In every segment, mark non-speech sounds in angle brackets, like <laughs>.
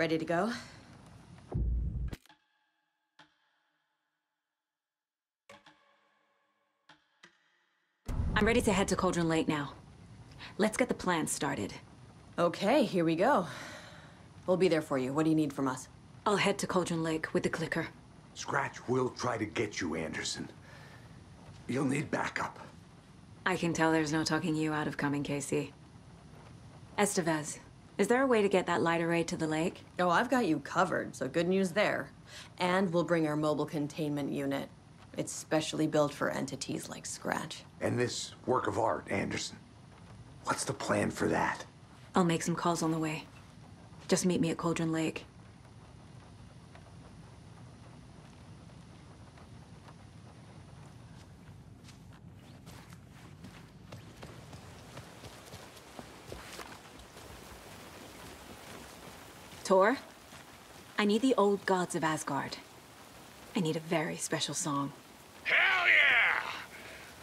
Ready to go? I'm ready to head to Cauldron Lake now. Let's get the plan started. Okay, here we go. We'll be there for you. What do you need from us? I'll head to Cauldron Lake with the clicker. Scratch will try to get you, Anderson. You'll need backup. I can tell there's no talking you out of coming, Casey. Estevez, is there a way to get that light array to the lake? Oh, I've got you covered, so good news there. And we'll bring our mobile containment unit. It's specially built for entities like Scratch. And this work of art, Anderson. What's the plan for that? I'll make some calls on the way. Just meet me at Cauldron Lake. Tor, I need the old gods of Asgard. I need a very special song. Hell yeah!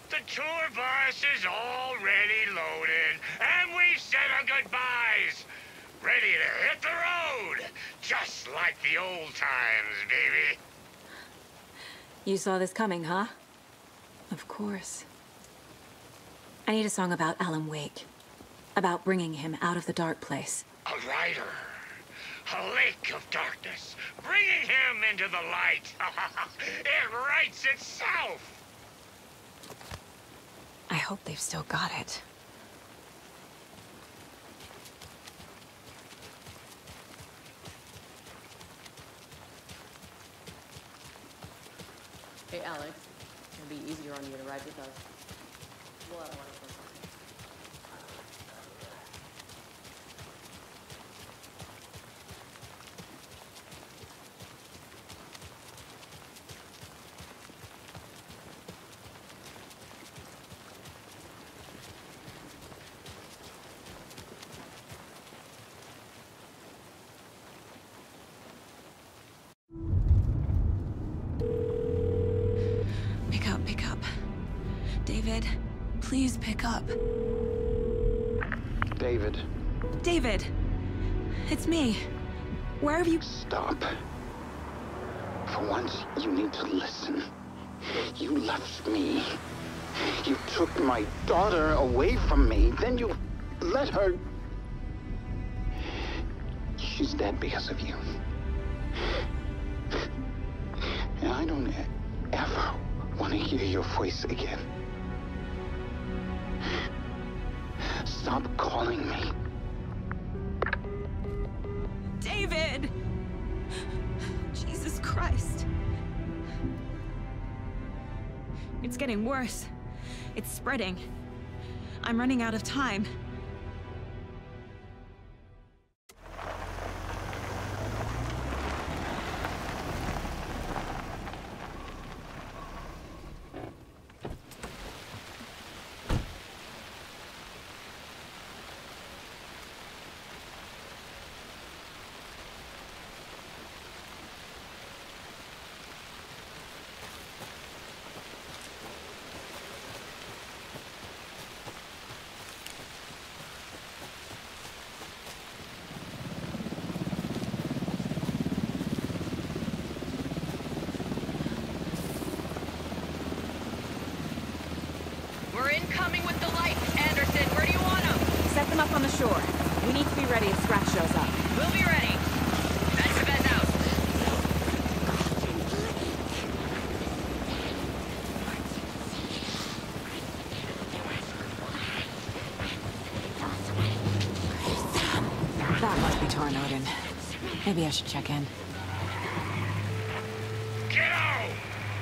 The tour bus is already loaded, and we've said our goodbyes. Ready to hit the road, just like the old times, baby. You saw this coming, huh? Of course. I need a song about Alan Wake. About bringing him out of the dark place. A rider. A lake of darkness, bringing him into the light. <laughs> it writes itself. I hope they've still got it. Hey, Alex. It'll be easier on you to ride with us. We'll have one please pick up. David, David! It's me. Where have you... stop. For once, you need to listen. You left me. You took my daughter away from me. Then you let her... She's dead because of you. And I don't ever want to hear your voice again. Stop calling me. David! Jesus Christ. It's getting worse. It's spreading. I'm running out of time. We're incoming with the lights, Anderson. Where do you want them? Set them up on the shore. We need to be ready if Scratch shows up. We'll be ready. Estevez out. That must be Tor and Odin. Maybe I should check in. Kiddo!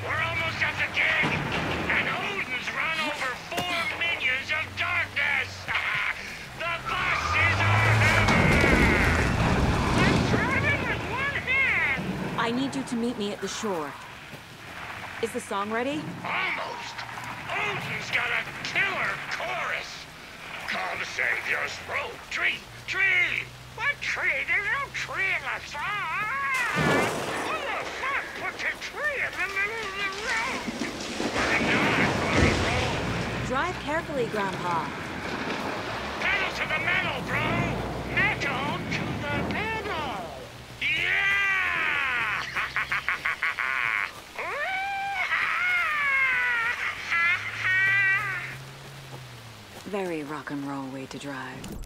We're almost at the gig! And Odin's run over four minions of darkness! <laughs> the bus is our hammer! I'm driving with one hand! I need you to meet me at the shore. Is the song ready? Almost! Odin's got a killer chorus! Come save your throat, Drive carefully, Grandpa. Pedal to the metal, bro! Metal to the metal! Yeah! <laughs> Very rock and roll way to drive.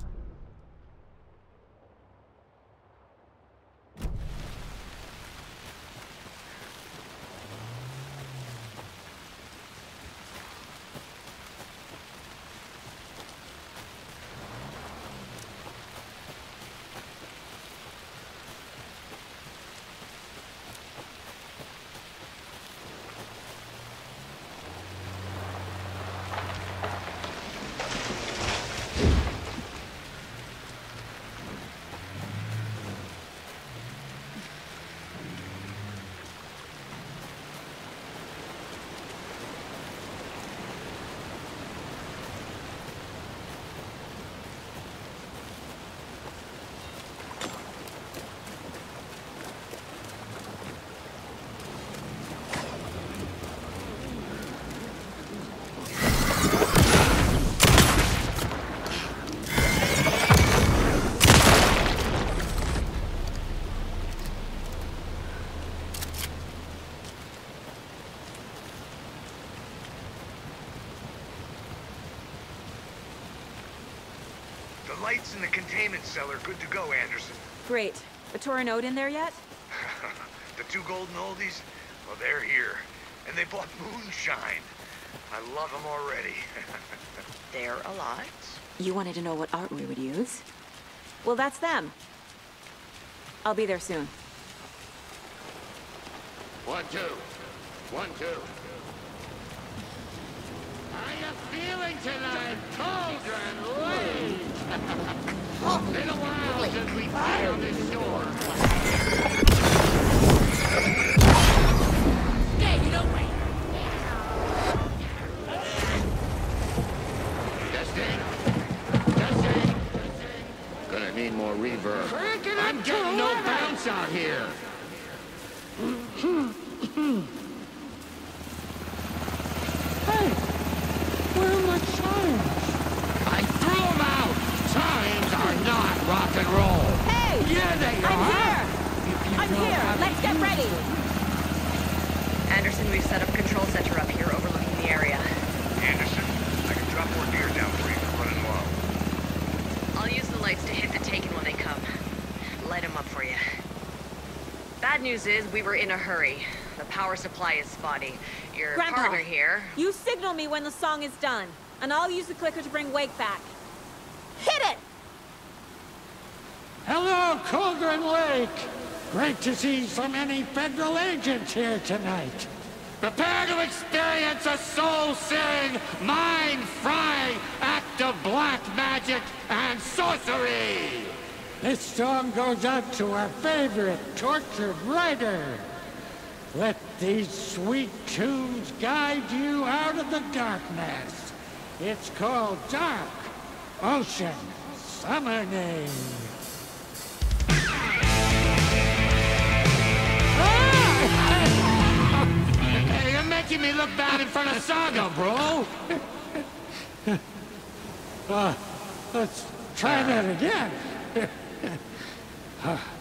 Lights in the containment cell are good to go, Anderson. Great. The Tor and Odin in there yet? <laughs> the two golden oldies, well, they're here. And they bought moonshine. I love them already. <laughs> They're alive. You wanted to know what art we would use? Well, that's them. I'll be there soon. One, two. One, two. How you feeling tonight, Cauldron Lake? Been a while since we've been on this shore. Hey, you don't wait. Testing. Testing. Gonna need more reverb. I'm getting no bounce out here. <laughs> hey, where are my chimes? I threw them out. Chimes are not rock and roll. Hey! Yeah, they I'm are. here! If you I'm know here! how to Let's get use ready! them. Anderson, we've set up a control center up here overlooking the area. Anderson, I can drop more gear down for you. We're running low. I'll use the lights to hit the Taken when they come. Light them up for you. Bad news is we were in a hurry. The power supply is spotty. Your Grandpa. partner here. You signal me when the song is done, and I'll use the clicker to bring Wake back. Hit it! Hello, Cauldron Lake. Great to see so many federal agents here tonight. Prepare to experience a soul-searing, mind-frying act of black magic and sorcery! This song goes out to our favorite tortured writer. Let these sweet tunes guide you out of the darkness. It's called Dark Ocean Summoning. Hey, <laughs> you're making me look bad in front of Saga, bro! Uh, <laughs> let's try that again. <laughs> <laughs> huh.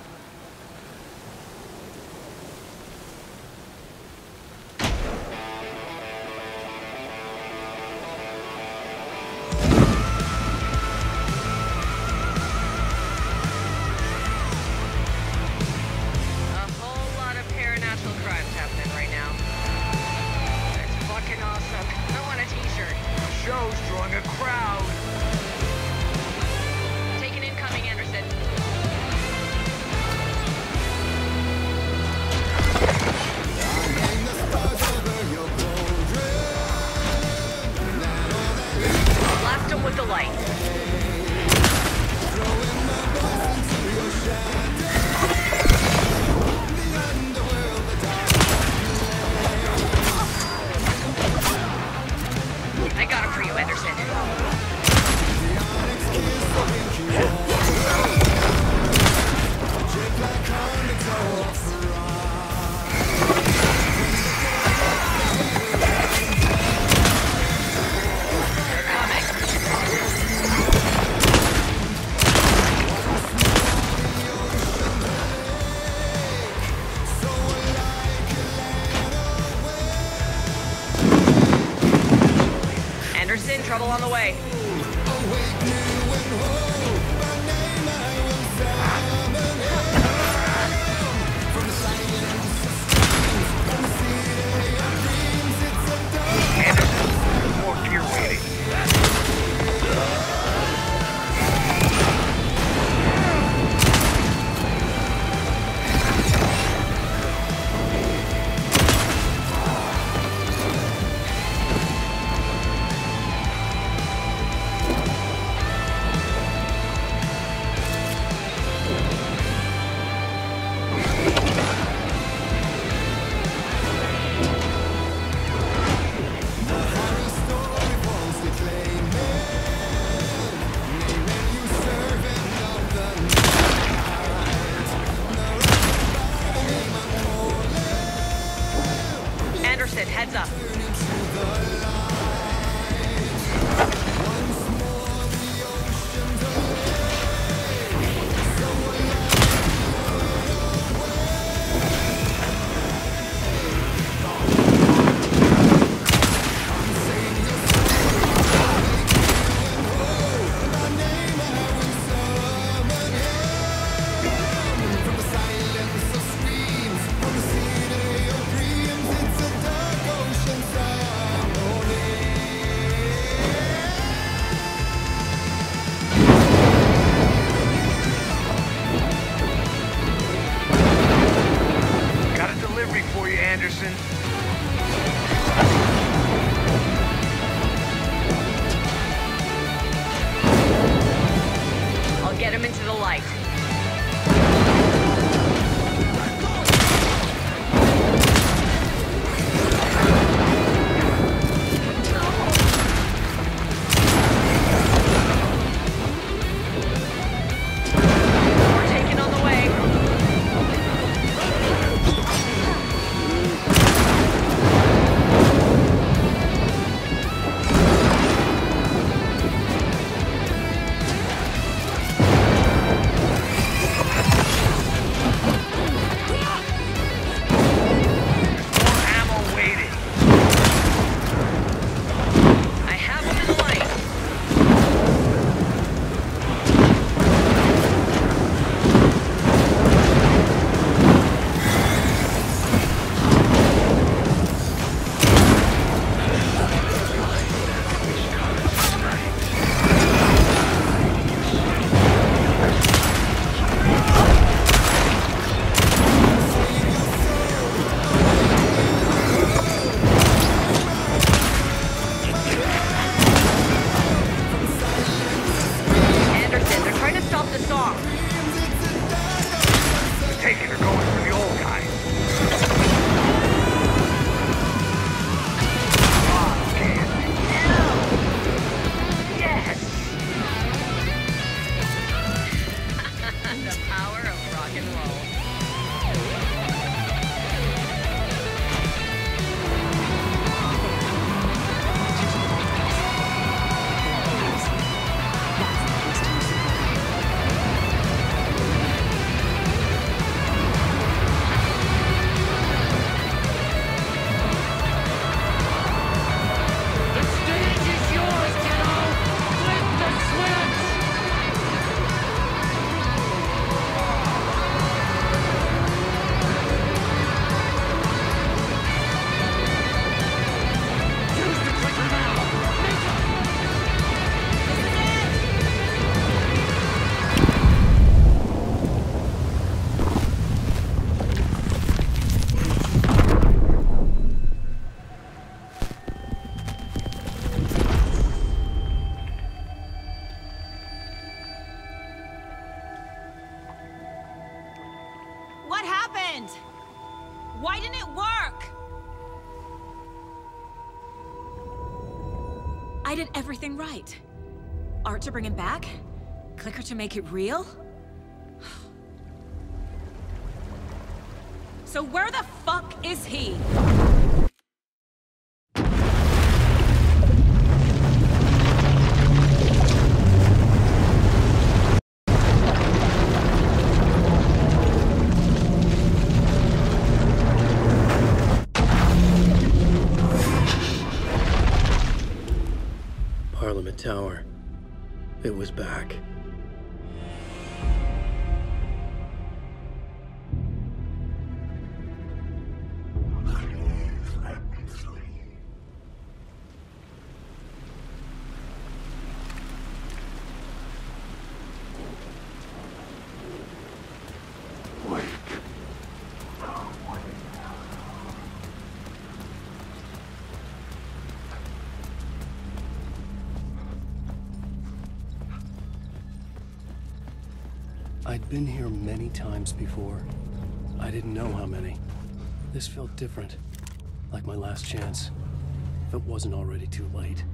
The light. Everything right. Art to bring him back? Clicker to make it real? Tower. It was back. Been here many times before. I didn't know how many. This felt different. Like my last chance. If it wasn't already too late.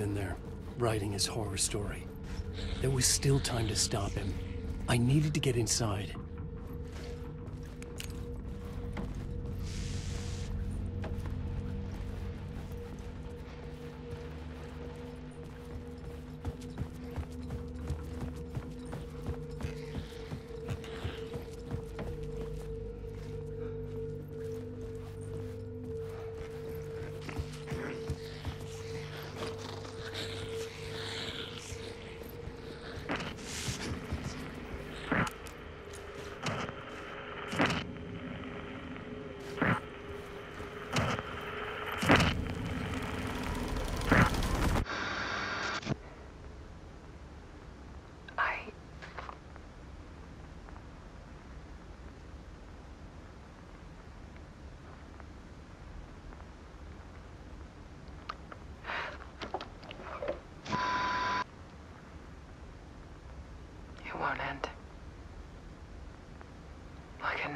In there, writing his horror story. There was still time to stop him. I needed to get inside.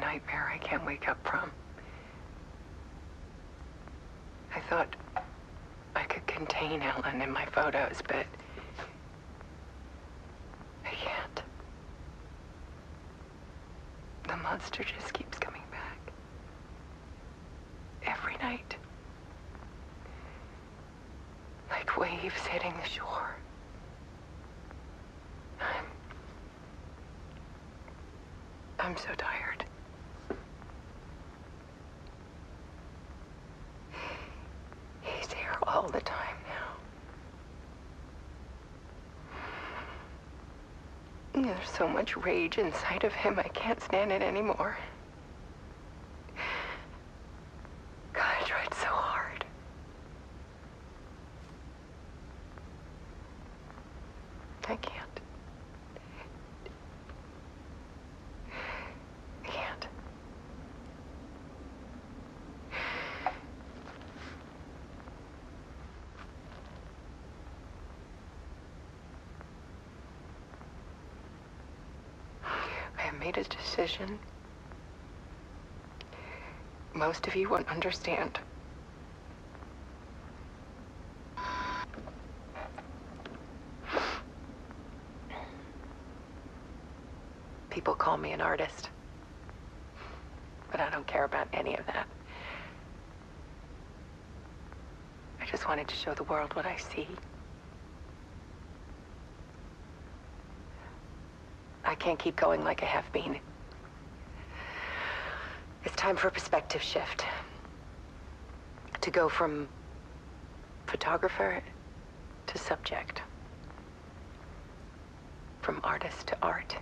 Nightmare I can't wake up from. I thought I could contain Ellen in my photos, but I can't. The monster just keeps coming back. Every night. Like waves hitting the shore. I'm. I'm so tired. He's here all the time now. There's so much rage inside of him, I can't stand it anymore. God, I tried so hard. I can't. I can't. I have made a decision. Most of you won't understand. People call me an artist. But I don't care about any of that. I just wanted to show the world what I see. I can't keep going like I have been. Time for a perspective shift. To go from photographer to subject. From artist to art.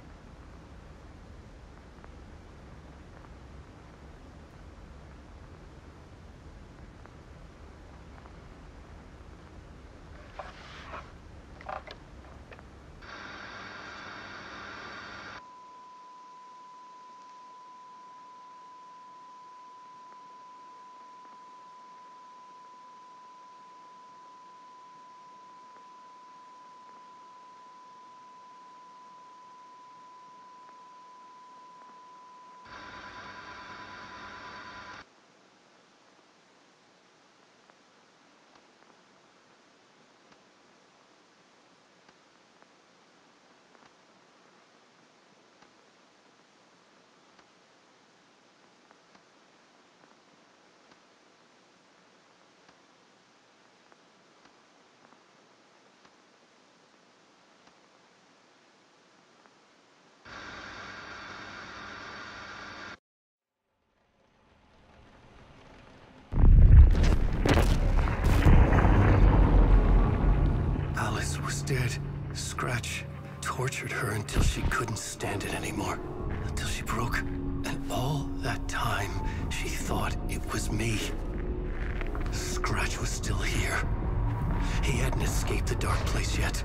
Alice dead. Scratch tortured her until she couldn't stand it anymore. Until she broke. And all that time, she thought it was me. Scratch was still here. He hadn't escaped the dark place yet.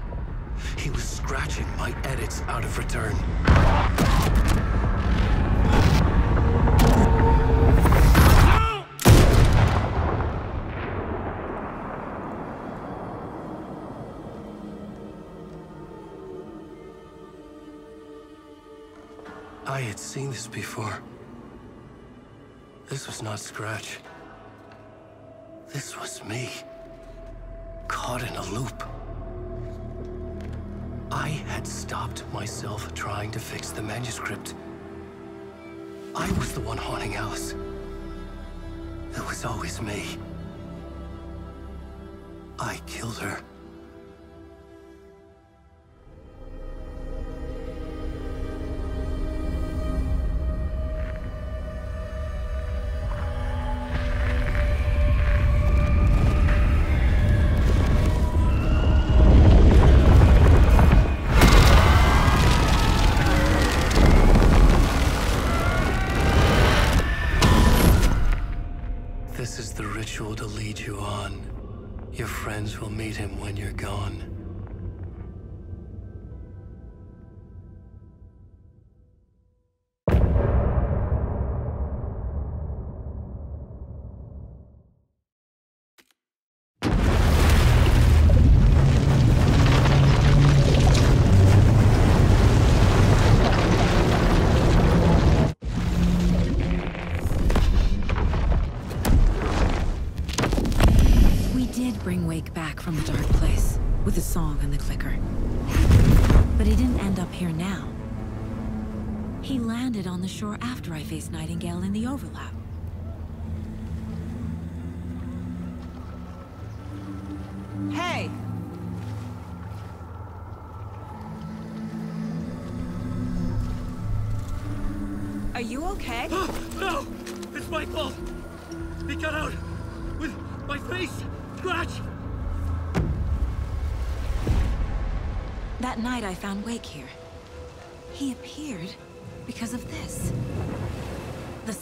He was scratching my edits out of return. I had seen this before. This was not Scratch. This was me. Caught in a loop. I had stopped myself trying to fix the manuscript. I was the one haunting Alice. It was always me. I killed her.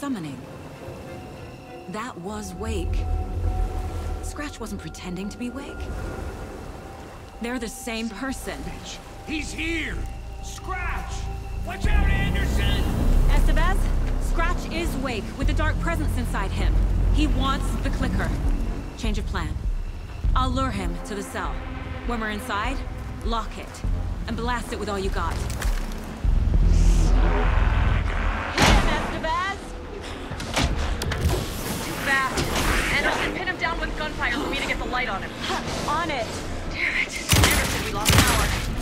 Summoning. That was Wake. Scratch wasn't pretending to be Wake. They're the same person. Bitch. He's here! Scratch! Watch out, Anderson! Estevez, Scratch is Wake with a dark presence inside him. He wants the clicker. Change of plan. I'll lure him to the cell. When we're inside, lock it. And blast it with all you got. Fast. Anderson, pin him down with gunfire for me to get the light on him. on it! Damn it. Anderson, we lost power.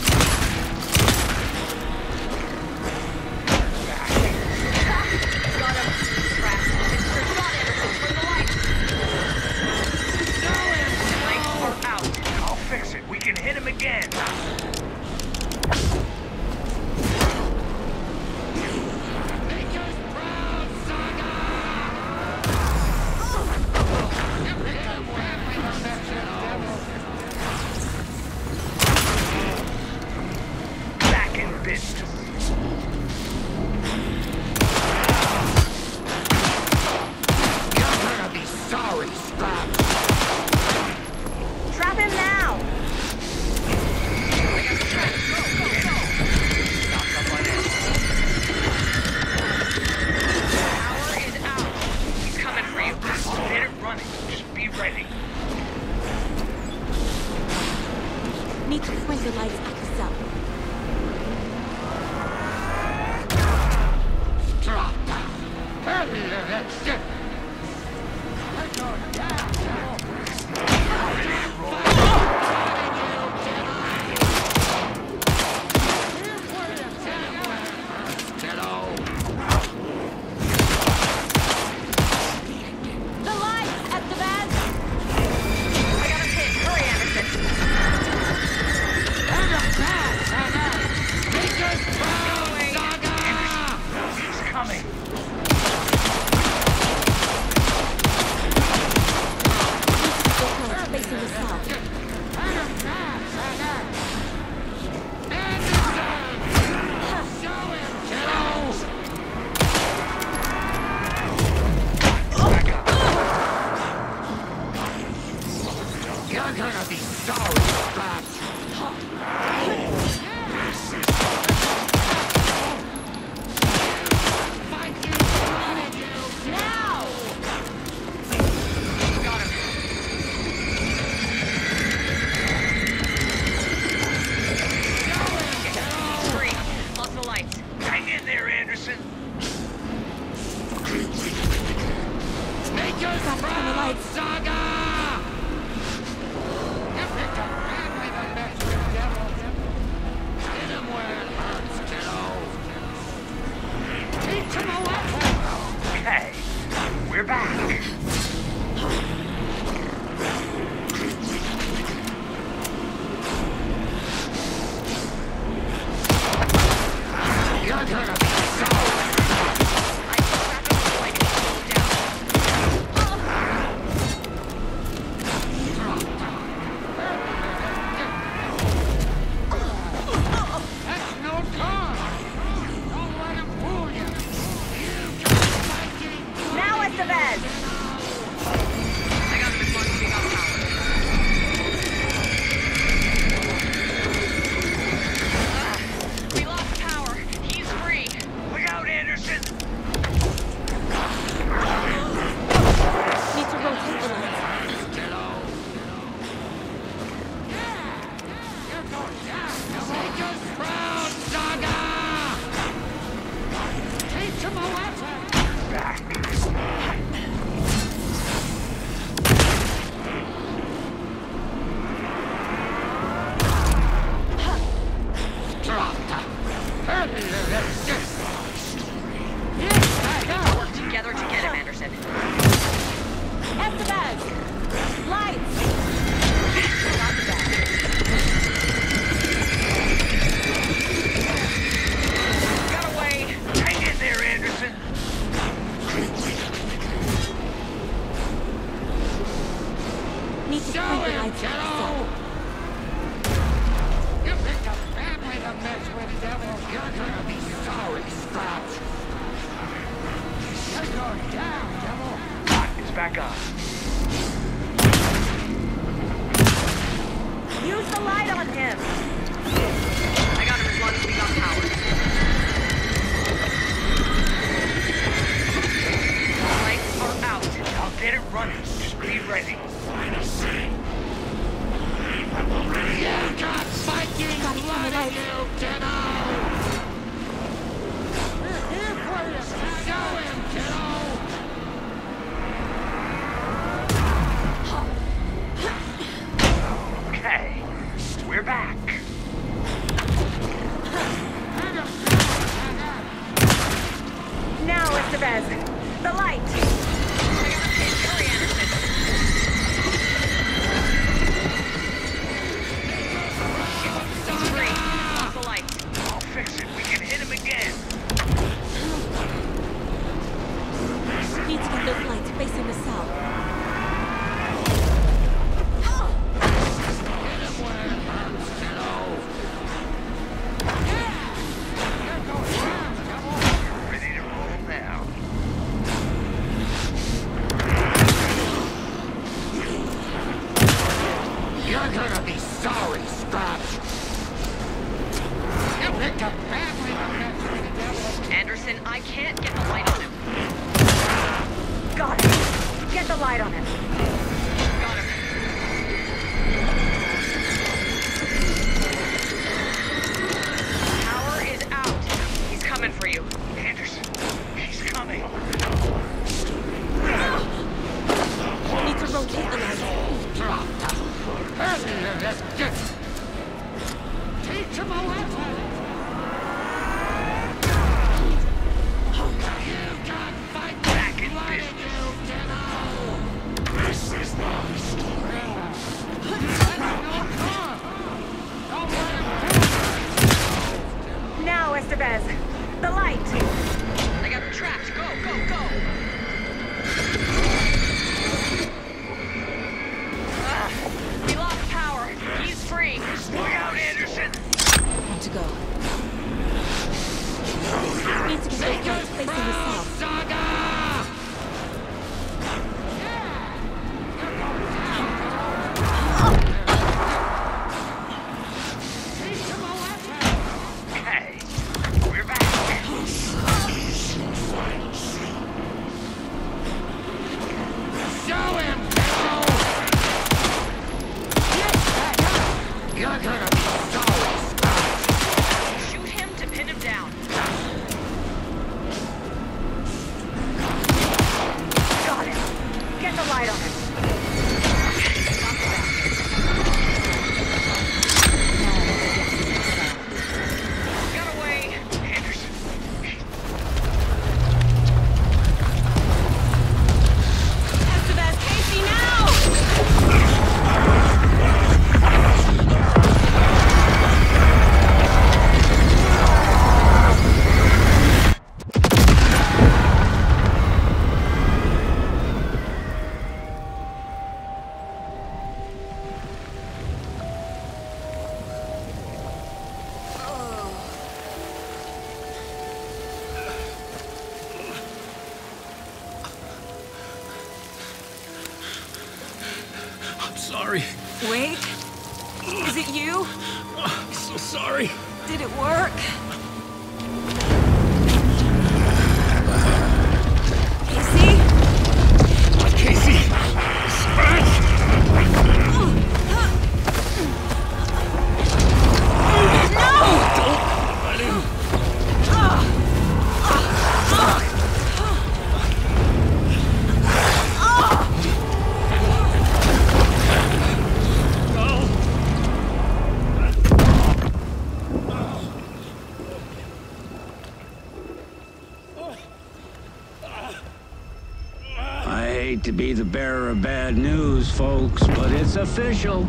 Official.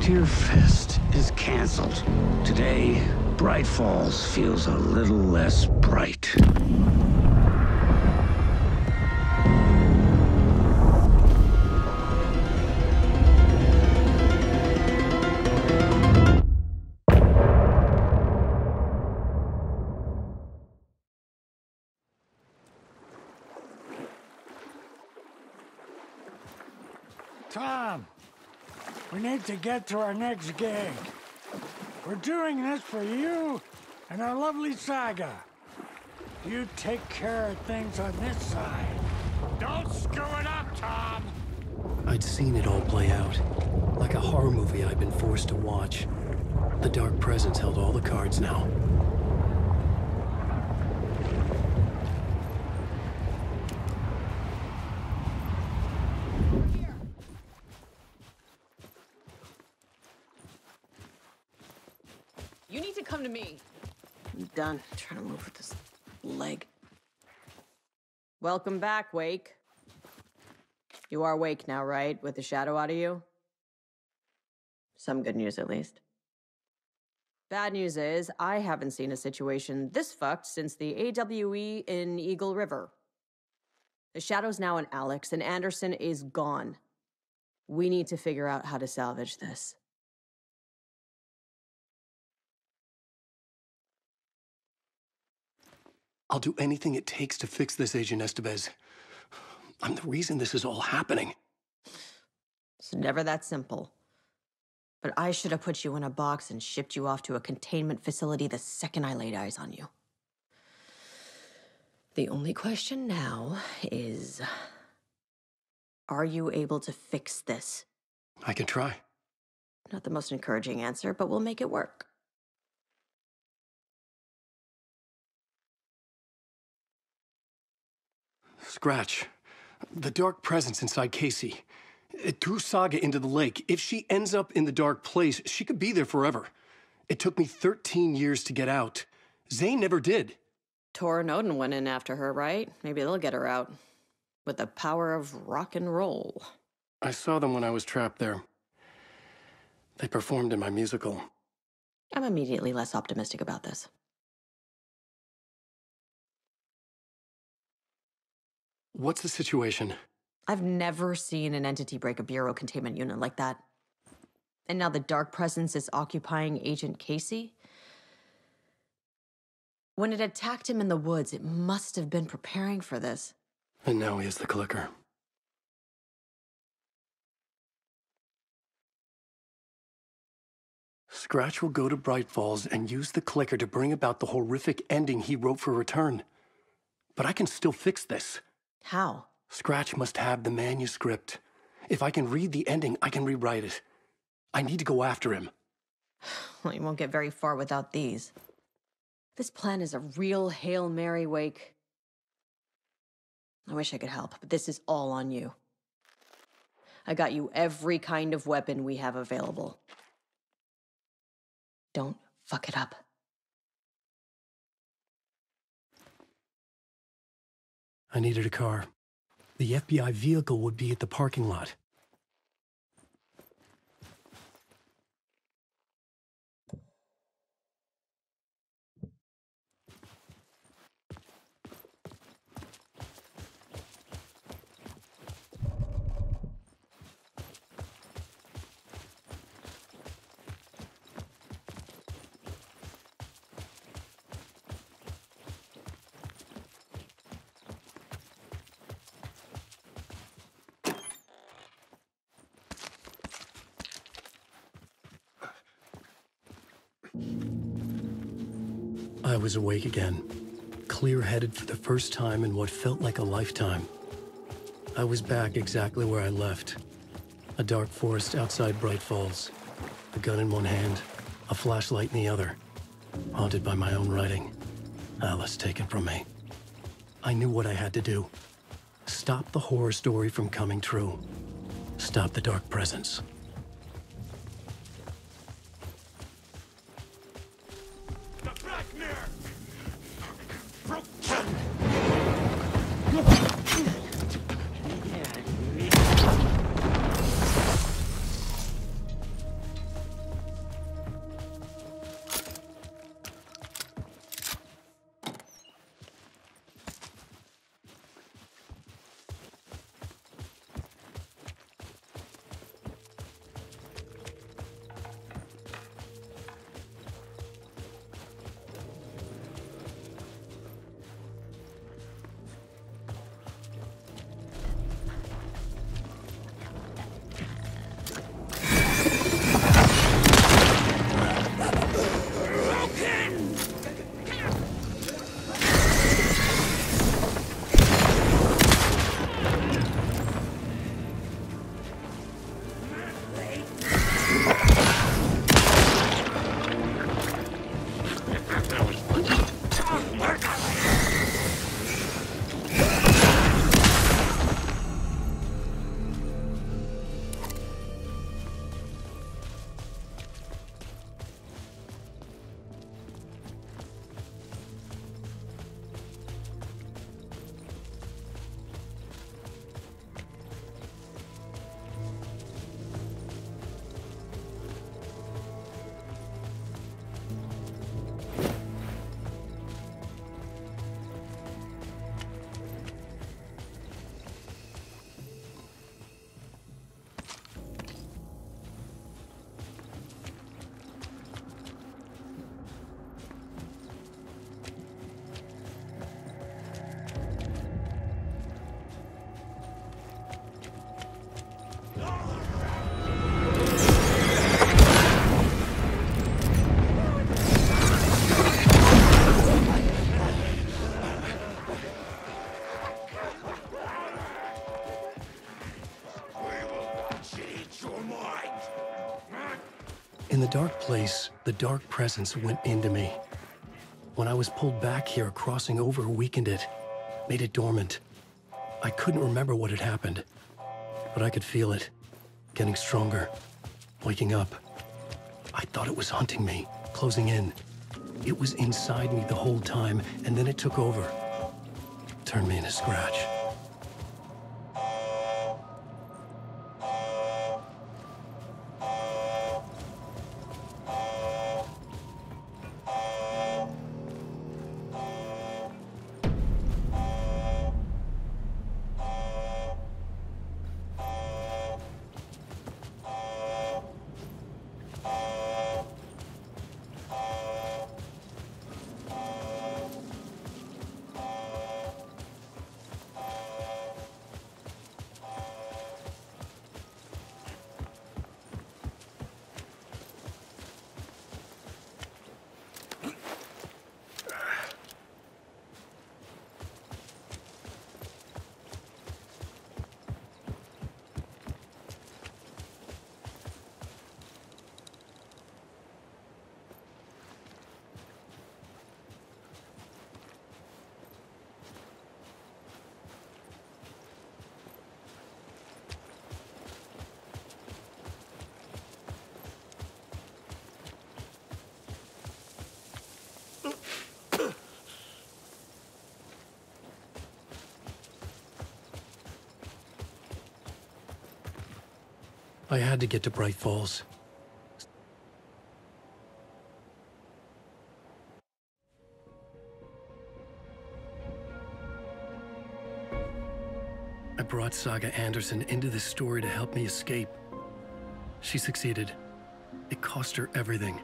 Deerfest is canceled. Today, Bright Falls feels a little less to get to our next gig. We're doing this for you and our lovely saga. You take care of things on this side. Don't screw it up, Tom! I'd seen it all play out. Like a horror movie I'd been forced to watch. The Dark Presence held all the cards now. You need to come to me. I'm done trying to move with this leg. Welcome back, Wake. You are Wake now, right? With the shadow out of you? Some good news, at least. Bad news is, I haven't seen a situation this fucked since the AWE in Eagle River. The shadow's now in Alex, and Anderson is gone. We need to figure out how to salvage this. I'll do anything it takes to fix this, Agent Estevez. I'm the reason this is all happening. It's never that simple. But I should have put you in a box and shipped you off to a containment facility the second I laid eyes on you. The only question now is Are you able to fix this? I can try. Not the most encouraging answer, but we'll make it work. Scratch. The dark presence inside Casey. It threw Saga into the lake. If she ends up in the dark place, she could be there forever. It took me 13 years to get out. Zane never did. Tor and Odin went in after her, right? Maybe they'll get her out. With the power of rock and roll. I saw them when I was trapped there. They performed in my musical. I'm immediately less optimistic about this. What's the situation? I've never seen an entity break a bureau containment unit like that. And now the dark presence is occupying Agent Casey? When it attacked him in the woods, it must have been preparing for this. And now he has the clicker. Scratch will go to Bright Falls and use the clicker to bring about the horrific ending he wrote for Return. But I can still fix this. How? Scratch must have the manuscript. If I can read the ending, I can rewrite it. I need to go after him. <sighs> Well, you won't get very far without these. This plan is a real Hail Mary wake. I wish I could help, but this is all on you. I got you every kind of weapon we have available. Don't fuck it up. I needed a car. The FBI vehicle would be at the parking lot. Was awake again, clear-headed for the first time in what felt like a lifetime. I was back exactly where I left. A dark forest outside Bright Falls. A gun in one hand, a flashlight in the other. Haunted by my own writing. Alice taken from me. I knew what I had to do. Stop the horror story from coming true. Stop the dark presence. Dark place, the dark presence went into me. When I was pulled back here, crossing over weakened it, made it dormant. I couldn't remember what had happened, but I could feel it, getting stronger, waking up. I thought it was hunting me, closing in. It was inside me the whole time, and then it took over. Turned me into Scratch. I had to get to Bright Falls. I brought Saga Anderson into this story to help me escape. She succeeded. It cost her everything.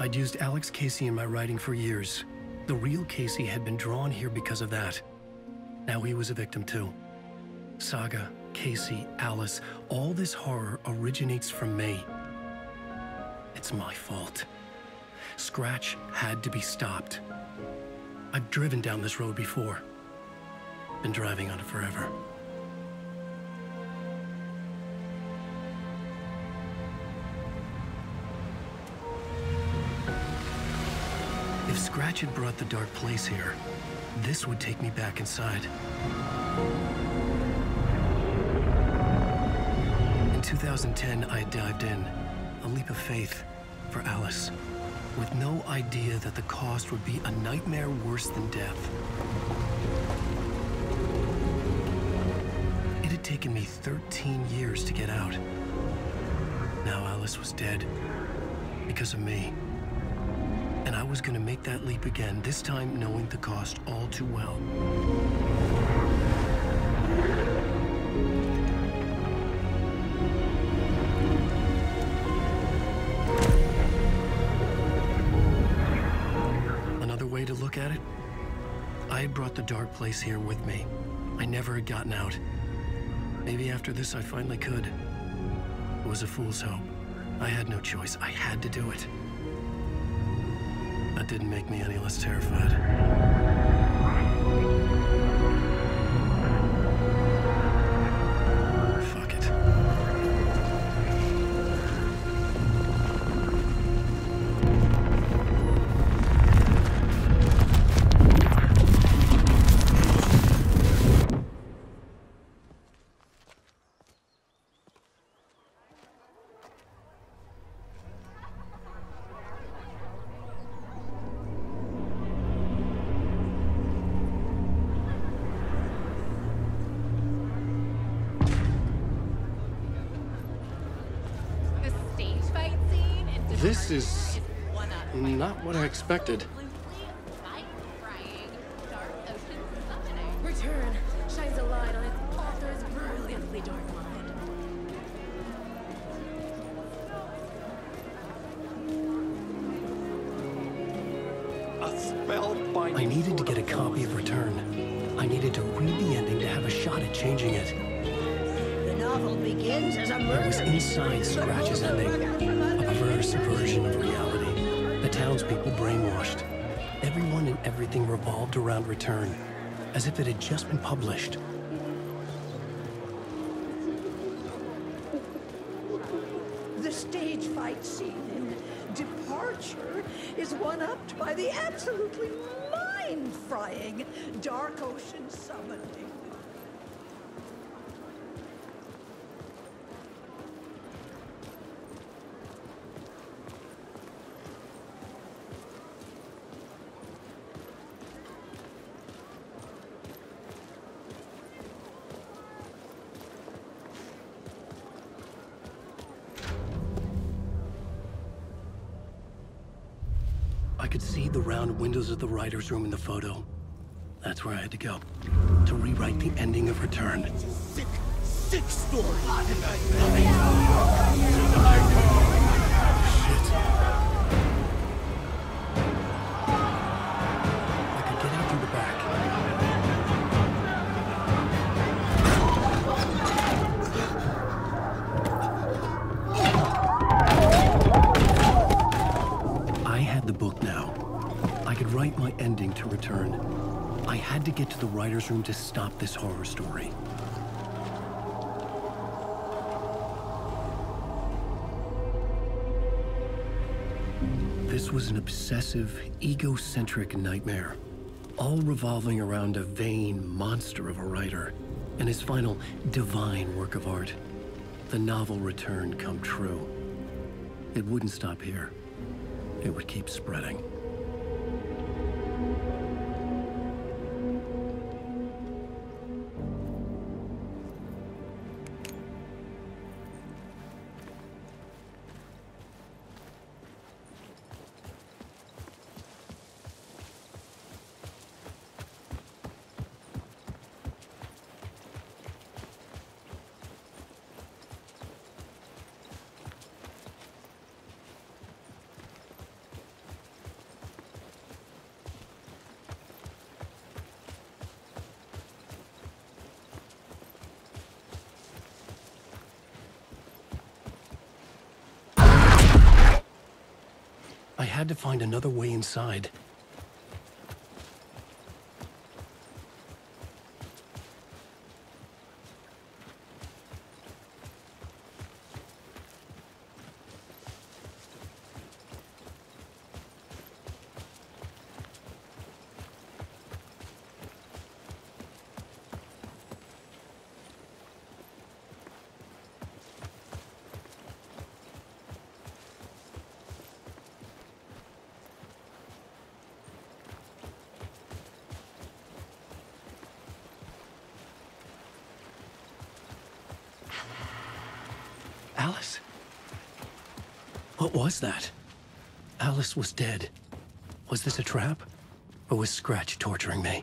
I'd used Alex Casey in my writing for years. The real Casey had been drawn here because of that. Now he was a victim too. Saga, Casey, Alice, all this horror originates from me. It's my fault. Scratch had to be stopped. I've driven down this road before. Been driving on it forever. If Scratch had brought the dark place here, this would take me back inside. 2010, I dived in, a leap of faith for Alice, with no idea that the cost would be a nightmare worse than death. It had taken me 13 years to get out. Now Alice was dead because of me. And I was gonna make that leap again, this time knowing the cost all too well. Place here with me. I never had gotten out. Maybe after this I finally could. It was a fool's hope. I had no choice. I had to do it. That didn't make me any less terrified. Expected. Fight, crying, dark ocean summoning. Return shines a light on its author's brilliantly dark mind. A spellbinding. I needed to get a copy of Return. I needed to read the ending to have a shot at changing it. The novel begins as a I murder was inside mystery. Scratch's ending, a perverse version of reality. The townspeople brainwashed. Everyone and everything revolved around Return, as if it had just been published. The stage fight scene in Departure is one-upped by the absolutely mind-frying Dark Ocean Summoning. Could see the round windows of the writer's room in the photo. That's where I had to go, to rewrite the ending of Return. Sick, sick story. This horror story. This was an obsessive, egocentric nightmare, all revolving around a vain monster of a writer and his final divine work of art, the novel Return come true. It wouldn't stop here. It would keep spreading. To find another way inside. Alice? What was that? Alice was dead. Was this a trap? Or was Scratch torturing me?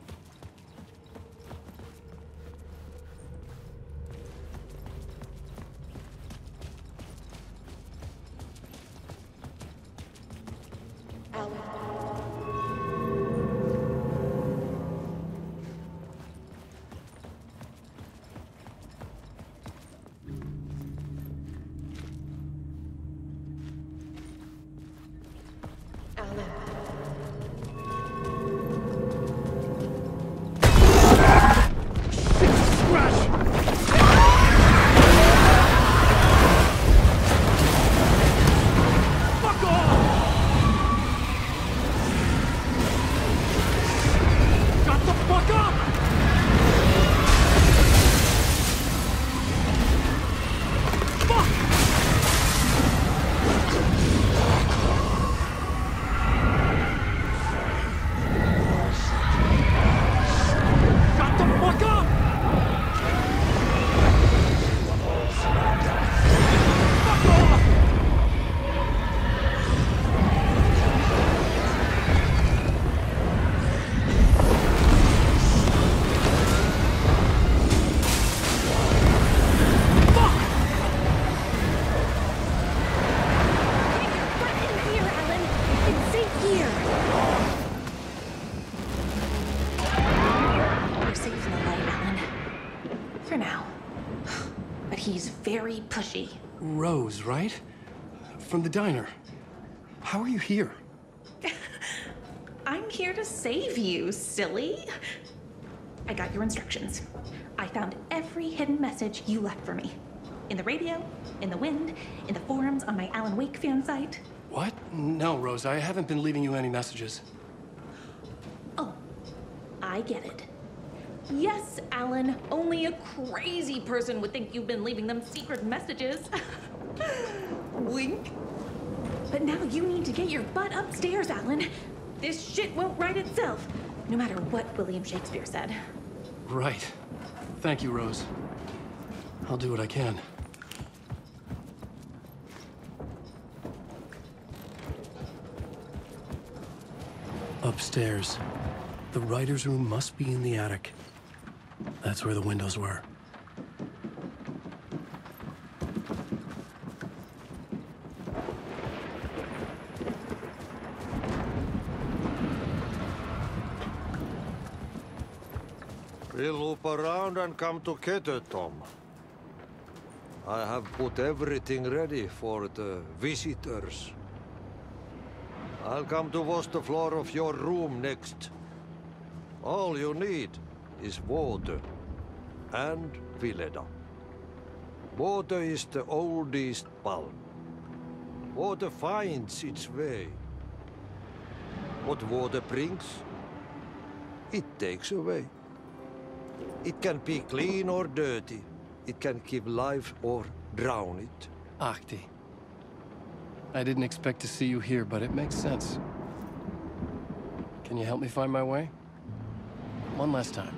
Right? From the diner. How are you here? <laughs> I'm here to save you, silly. I got your instructions. I found every hidden message you left for me. In the radio, in the wind, in the forums on my Alan Wake fan site. What? No, Rose, I haven't been leaving you any messages. Oh, I get it. Yes, Alan, only a crazy person would think you've been leaving them secret messages. <laughs> Wink. But now you need to get your butt upstairs, Alan. This shit won't right itself, no matter what William Shakespeare said. Right. Thank you, Rose. I'll do what I can. Upstairs. The writer's room must be in the attic. That's where the windows were. We'll loop around and come together, Tom. I have put everything ready for the visitors. I'll come to wash the floor of your room next. All you need is water and Vileda. Water is the oldest bulb. Water finds its way. What water brings, it takes away. It can be clean or dirty. It can give life or drown it. Ahti. I didn't expect to see you here, but it makes sense. Can you help me find my way? One last time.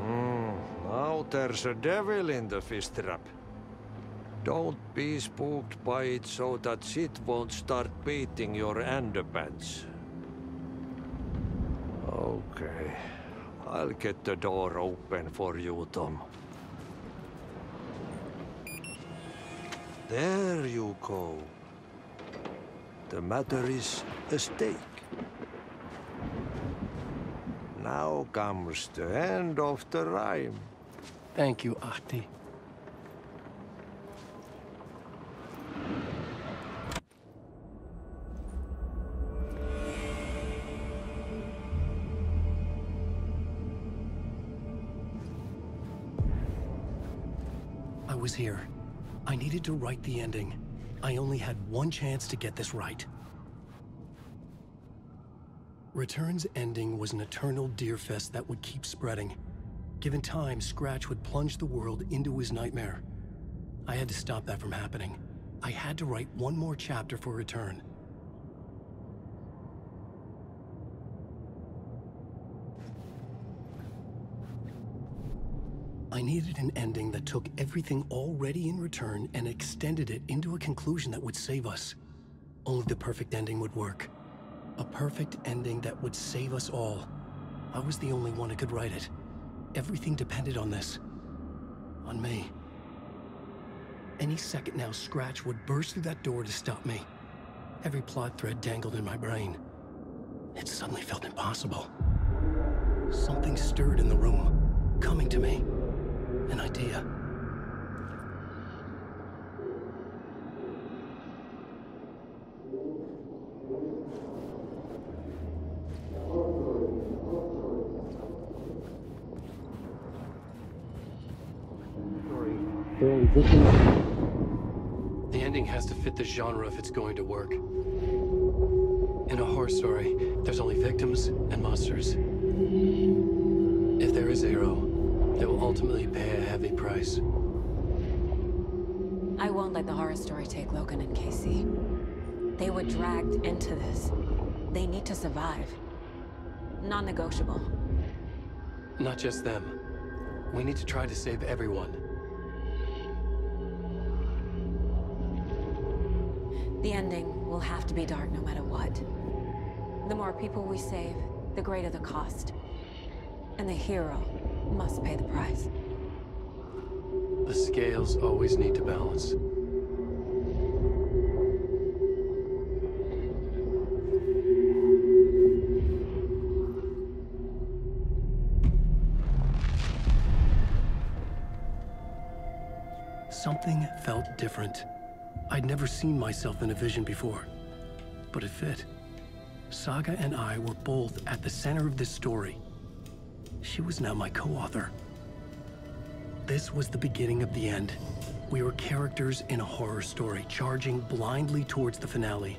Hmm, now there's a devil in the fish trap. Don't be spooked by it so that shit won't start beating your underpants. Okay. I'll get the door open for you, Tom. There you go. The matter is a stake. Now comes the end of the rhyme. Thank you, Ahti. Here. I needed to write the ending. I only had one chance to get this right. Return's ending was an eternal deerfest that would keep spreading. Given time, Scratch would plunge the world into his nightmare. I had to stop that from happening. I had to write one more chapter for Return. I needed an ending that took everything already in return and extended it into a conclusion that would save us. Only the perfect ending would work. A perfect ending that would save us all. I was the only one who could write it. Everything depended on this. On me. Any second now, Scratch would burst through that door to stop me. Every plot thread dangled in my brain. It suddenly felt impossible. Something stirred in the room, coming to me. An idea. The ending has to fit the genre if it's going to work. In a horror story, there's only victims and monsters. If there is Arrow, they will ultimately pay a heavy price. I won't let the horror story take Logan and Casey. They were dragged into this. They need to survive. Non-negotiable. Not just them. We need to try to save everyone. The ending will have to be dark no matter what. The more people we save, the greater the cost. And the hero must pay the price. The scales always need to balance. Something felt different. I'd never seen myself in a vision before, but it fit. Saga and I were both at the center of this story. She was now my co-author. This was the beginning of the end. We were characters in a horror story, charging blindly towards the finale.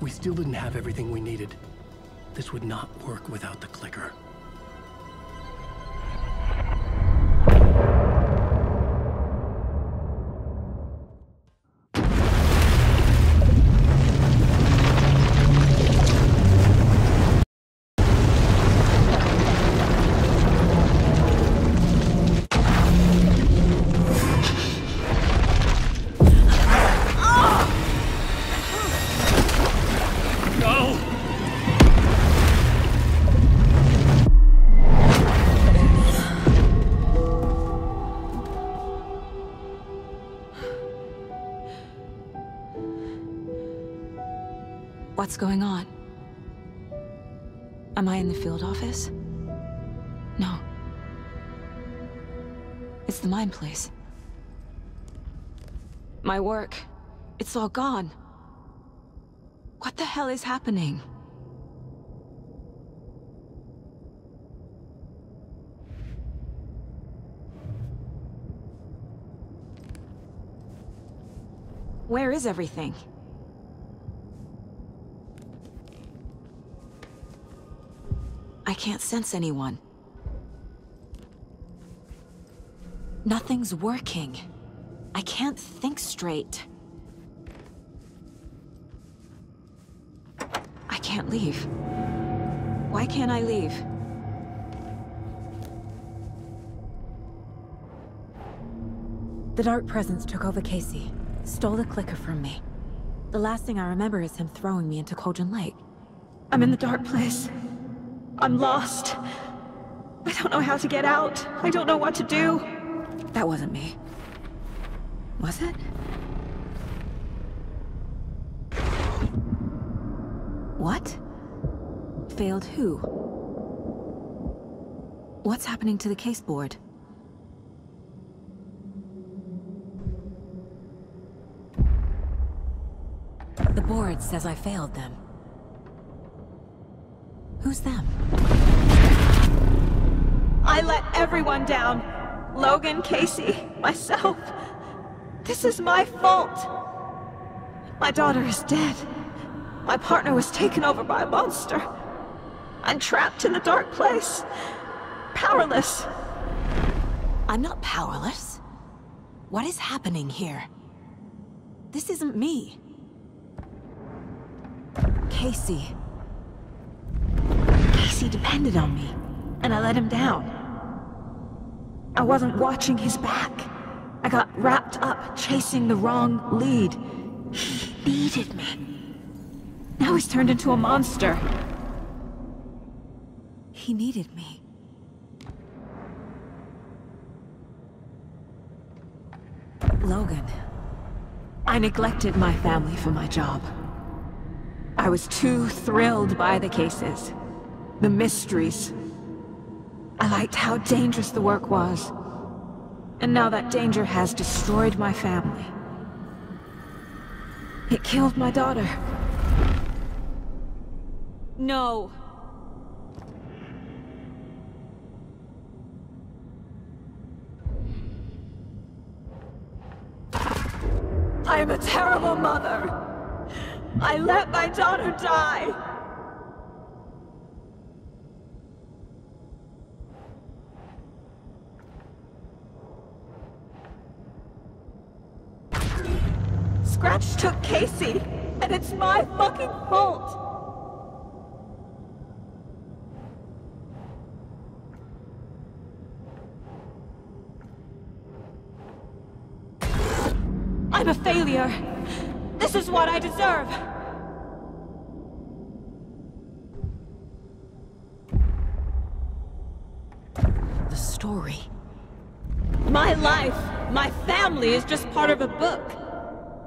We still didn't have everything we needed. This would not work without the clicker. What's going on? Am I in the field office? No. It's the mind place. My work. It's all gone. What the hell is happening? Where is everything? I can't sense anyone. Nothing's working. I can't think straight. I can't leave. Why can't I leave? The Dark Presence took over Casey, stole the clicker from me. The last thing I remember is him throwing me into Cauldron Lake. I'm in the dark place. I'm lost. I don't know how to get out. I don't know what to do. That wasn't me. Was it? What? Failed who? What's happening to the case board? The board says I failed them. Who's them? I let everyone down. Logan, Casey, myself. This is my fault. My daughter is dead. My partner was taken over by a monster. I'm trapped in a dark place. Powerless. I'm not powerless. What is happening here? This isn't me. Casey. Casey depended on me, and I let him down. I wasn't watching his back. I got wrapped up chasing the wrong lead. He needed me. Now he's turned into a monster. He needed me. Logan. I neglected my family for my job. I was too thrilled by the cases. The mysteries. I liked how dangerous the work was. And now that danger has destroyed my family. It killed my daughter. No. I am a terrible mother. I let my daughter die. Scratch took Casey, and it's my fucking fault. I'm a failure. This is what I deserve. The story. My life, my family is just part of a book.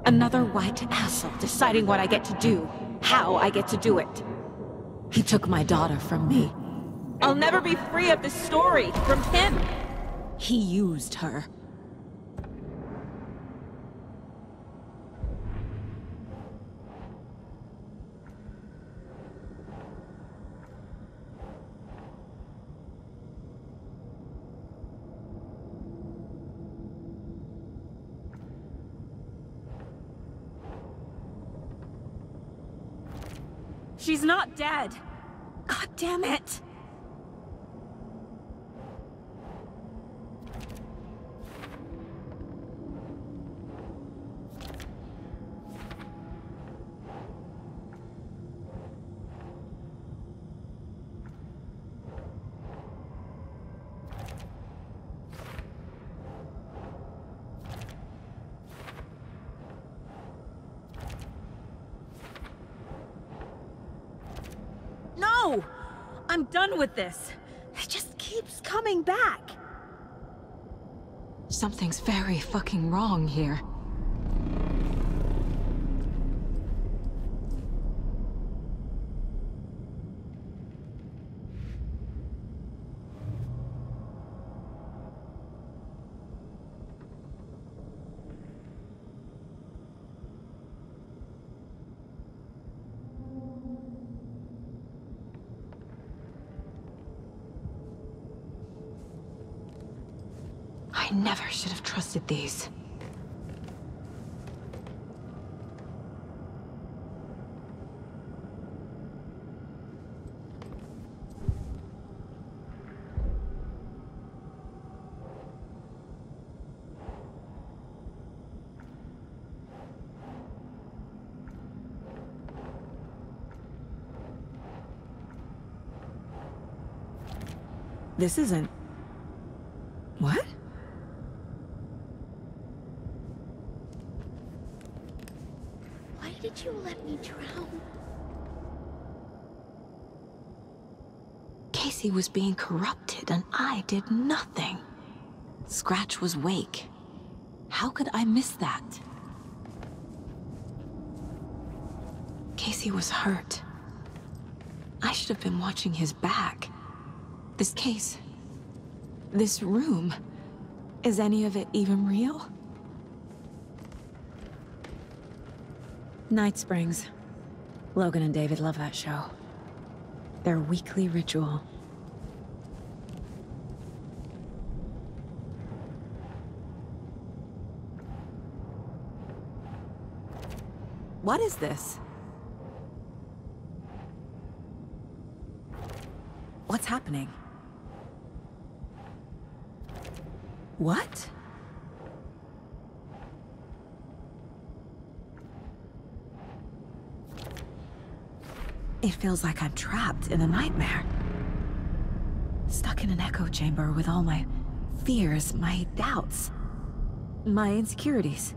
Another white asshole deciding what I get to do, how I get to do it. He took my daughter from me. I'll never be free of this story from him. He used her. She's not dead. God damn it. No! With this. It just keeps coming back. Something's very fucking wrong here. I never should have trusted these. This isn't... What? Why did you let me drown? Casey was being corrupted and I did nothing. Scratch was Wake. How could I miss that? Casey was hurt. I should have been watching his back. This case... This room... Is any of it even real? Night Springs. Logan and David love that show. Their weekly ritual. What is this? What's happening? What? It feels like I'm trapped in a nightmare. Stuck in an echo chamber with all my fears, my doubts, my insecurities.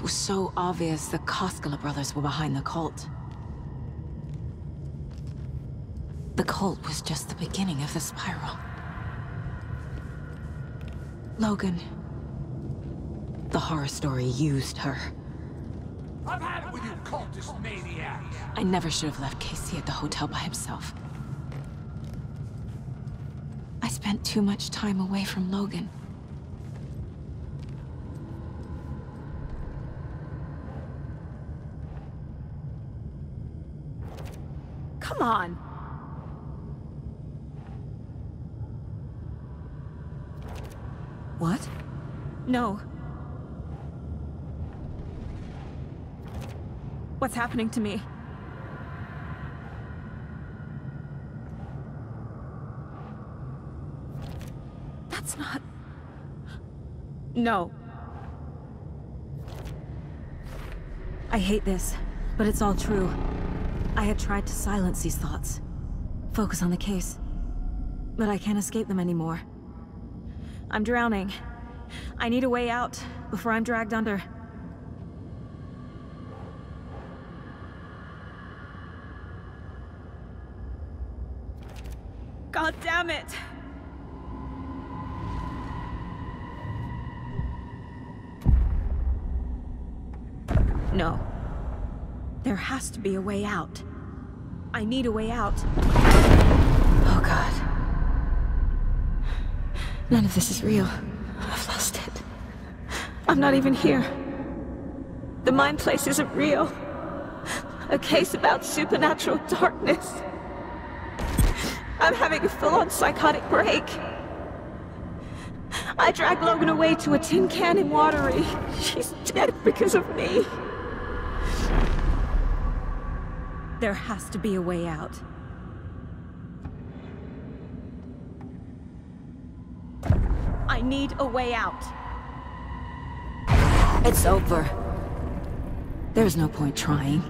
It was so obvious the Koskela brothers were behind the cult. The cult was just the beginning of the spiral. Logan. The horror story used her. I've had it with you cultist maniacs! I never should have left Casey at the hotel by himself. I spent too much time away from Logan. Come on! What? No. What's happening to me? That's not... No. I hate this, but it's all true. I had tried to silence these thoughts. Focus on the case. But I can't escape them anymore. I'm drowning. I need a way out before I'm dragged under. No. There has to be a way out. I need a way out. Oh god. None of this is real. I've lost it. I'm not even here. The mind place isn't real. A case about supernatural darkness. I'm having a full-on psychotic break. I dragged Logan away to a tin can in Watery. She's dead because of me. There has to be a way out. I need a way out. It's over. There's no point trying.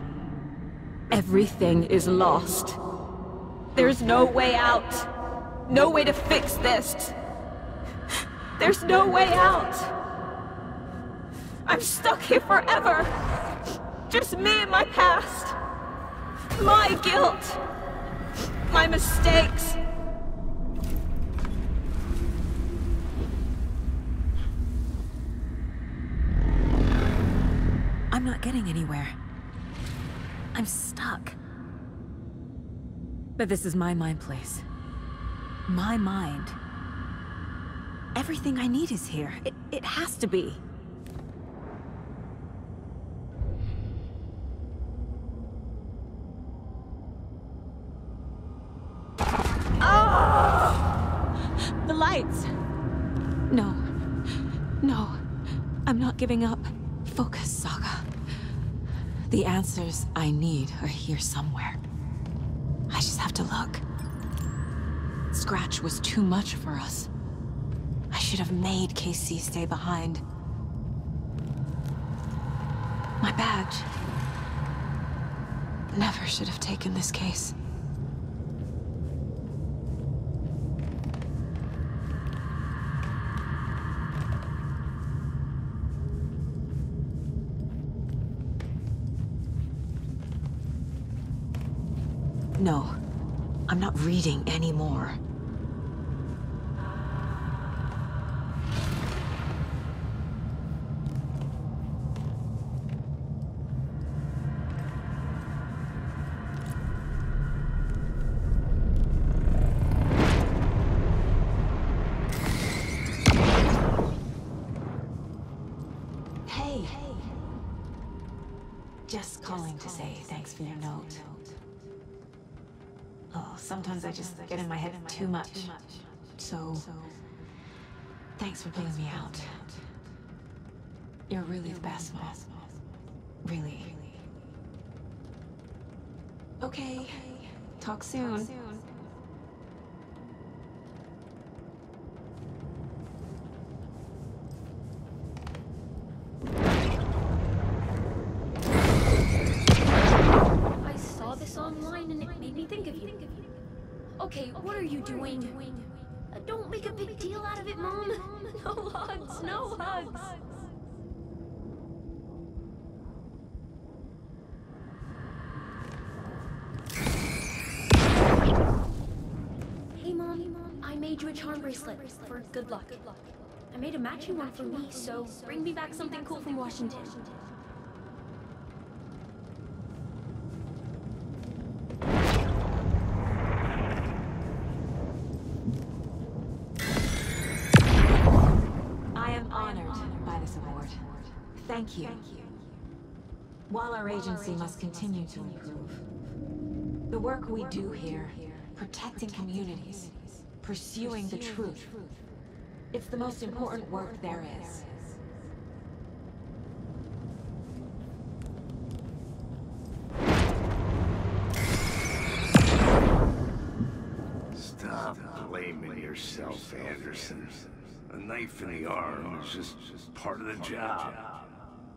Everything is lost. There's no way out. No way to fix this. There's no way out. I'm stuck here forever. Just me and my past. My guilt. My mistakes. I'm not getting anywhere. I'm stuck. But this is my mind place. My mind. Everything I need is here. It, it has to be. Oh! The lights! No. No. I'm not giving up. Focus, Saga. The answers I need are here somewhere. I just have to look. Scratch was too much for us. I should have made Casey stay behind. My badge. Never should have taken this case. No. I'm not reading anymore. Sometimes I just get in my head too much. So, thanks for pulling me out. You're really the best, Mom. Really. Okay. Talk soon. I saw this online and it made me think of you. Okay, what are you doing? Uh, don't make a big deal out of it, Mom. No hugs, no hugs. Hey, Mom. I made you a charm bracelet for good luck. I made a matching one for me, so bring me back something cool from Washington. I am honored by this award. Thank you. While our agency must continue to improve, the work we do here, protecting communities, pursuing the truth, it's the most important work there is. Stop blaming yourself, Anderson. A knife in the arm is just, just part of the job.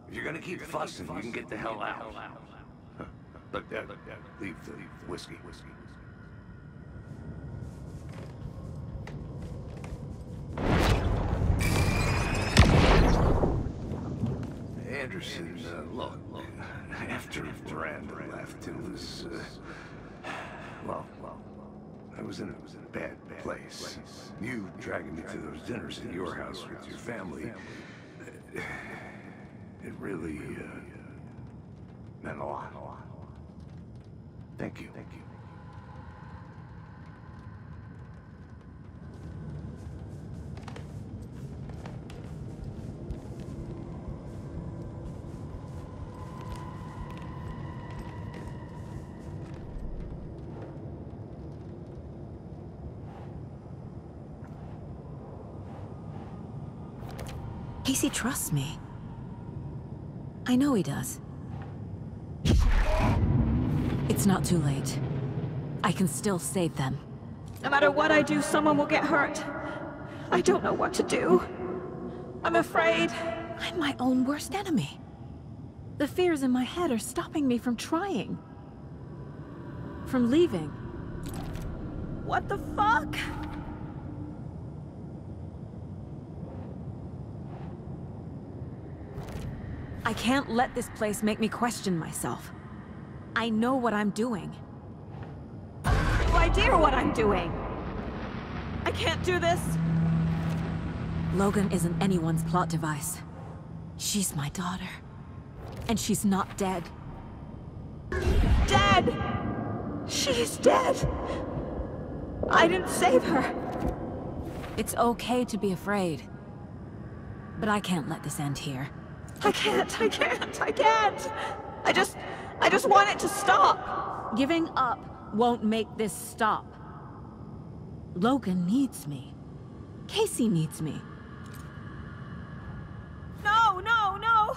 If you're gonna keep fussing, you can get the hell out. <laughs> But, uh, leave the whiskey. whiskey. Anderson, uh, look, after Miranda left, it was, uh, well, well, I was in a bad place. You dragging me to those dinners at your house with your family, it really, uh, meant a lot. Thank you. Thank you. Casey trusts me. I know he does. It's not too late. I can still save them. No matter what I do, someone will get hurt. I don't know what to do. I'm afraid. I'm my own worst enemy. The fears in my head are stopping me from trying. From leaving. What the fuck? I can't let this place make me question myself. I know what I'm doing. No idea what I'm doing. I can't do this. Logan isn't anyone's plot device. She's my daughter. And she's not dead. Dead! She's dead! I didn't save her. It's okay to be afraid. But I can't let this end here. I can't, I can't, I can't! I just, I just want it to stop! Giving up won't make this stop. Logan needs me. Casey needs me. No, no, no!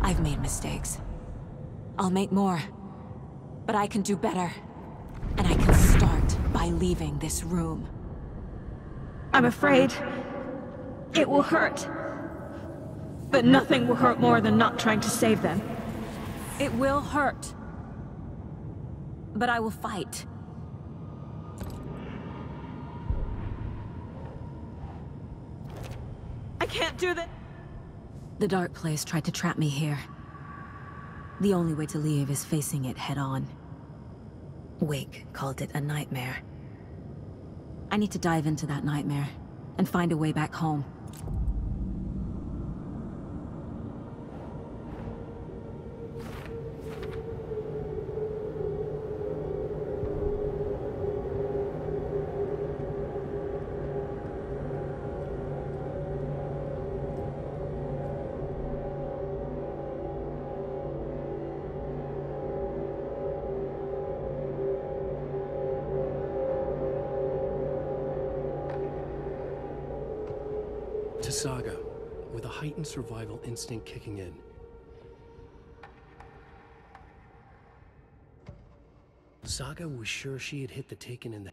I've made mistakes. I'll make more. But I can do better. By leaving this room. I'm afraid it will hurt. But nothing will hurt more than not trying to save them. It will hurt. But I will fight. I can't do that. The Dark Place tried to trap me here. The only way to leave is facing it head on. Wake called it a nightmare. I need to dive into that nightmare and find a way back home. Survival instinct kicking in. Saga was sure she had hit the taken in the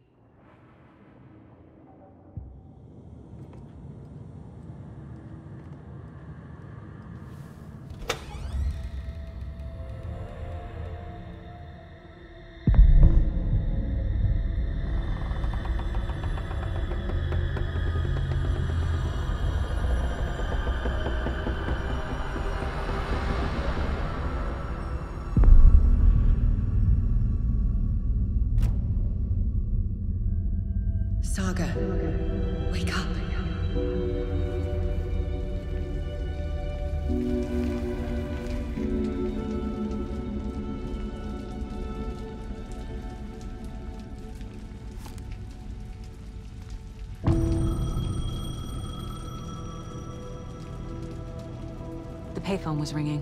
The payphone was ringing.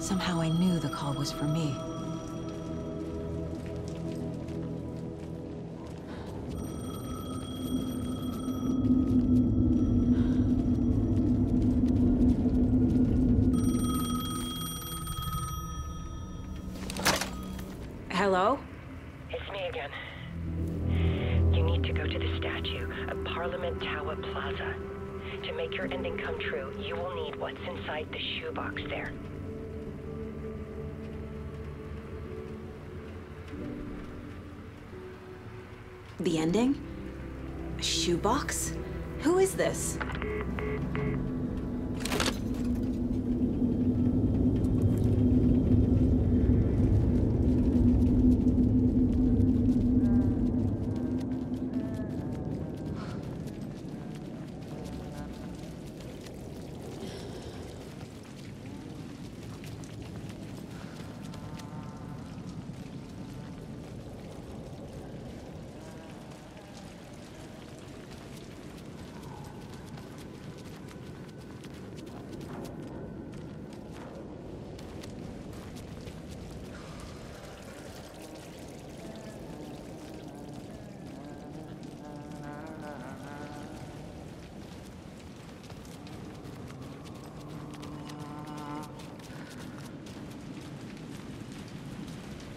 Somehow I knew the call was for me.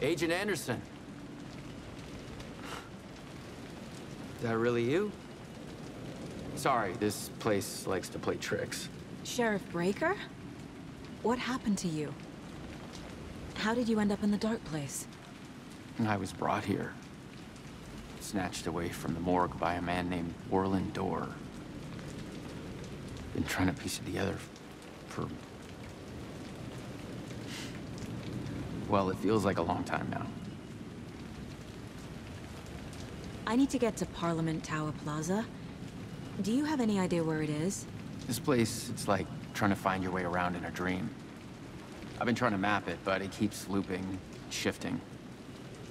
Agent Anderson. Is that really you? Sorry, this place likes to play tricks. Sheriff Breaker? What happened to you? How did you end up in the dark place? I was brought here. Snatched away from the morgue by a man named Warlin Door. Been trying to piece it together for... Well, it feels like a long time now. I need to get to Parliament Tower Plaza. Do you have any idea where it is? This place, it's like trying to find your way around in a dream. I've been trying to map it, but it keeps looping, shifting.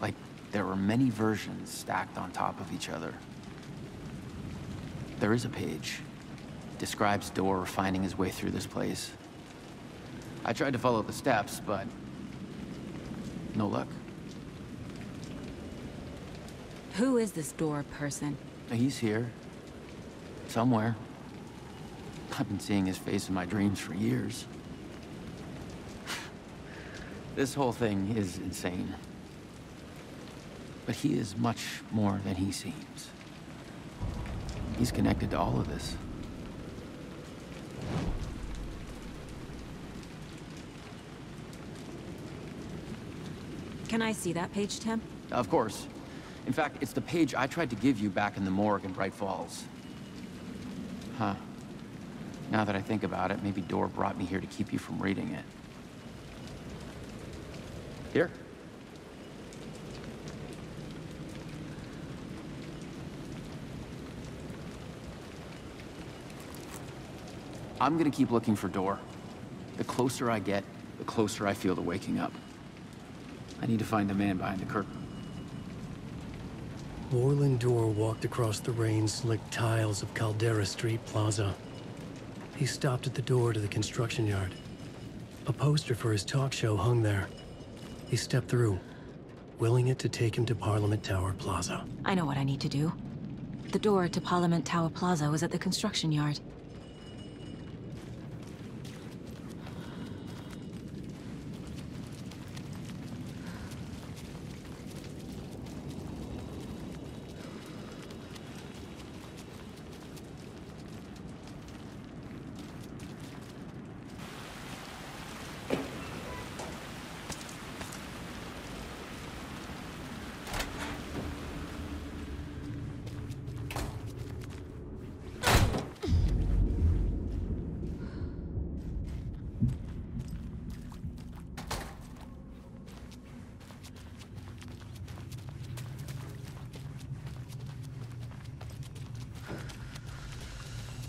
Like there were many versions stacked on top of each other. There is a page. Describes Door finding his way through this place. I tried to follow the steps, but no luck. Who is this door person? He's here. Somewhere. I've been seeing his face in my dreams for years. This whole thing is insane. But he is much more than he seems. He's connected to all of this. Can I see that page, Tim? Of course. In fact, it's the page I tried to give you back in the morgue in Bright Falls. Huh. Now that I think about it, maybe Door brought me here to keep you from reading it. Here. I'm gonna keep looking for Door. The closer I get, the closer I feel to waking up. I need to find the man behind the curtain. Warlin Door walked across the rain-slicked tiles of Caldera Street Plaza. He stopped at the door to the construction yard. A poster for his talk show hung there. He stepped through, willing it to take him to Parliament Tower Plaza. I know what I need to do. The door to Parliament Tower Plaza was at the construction yard.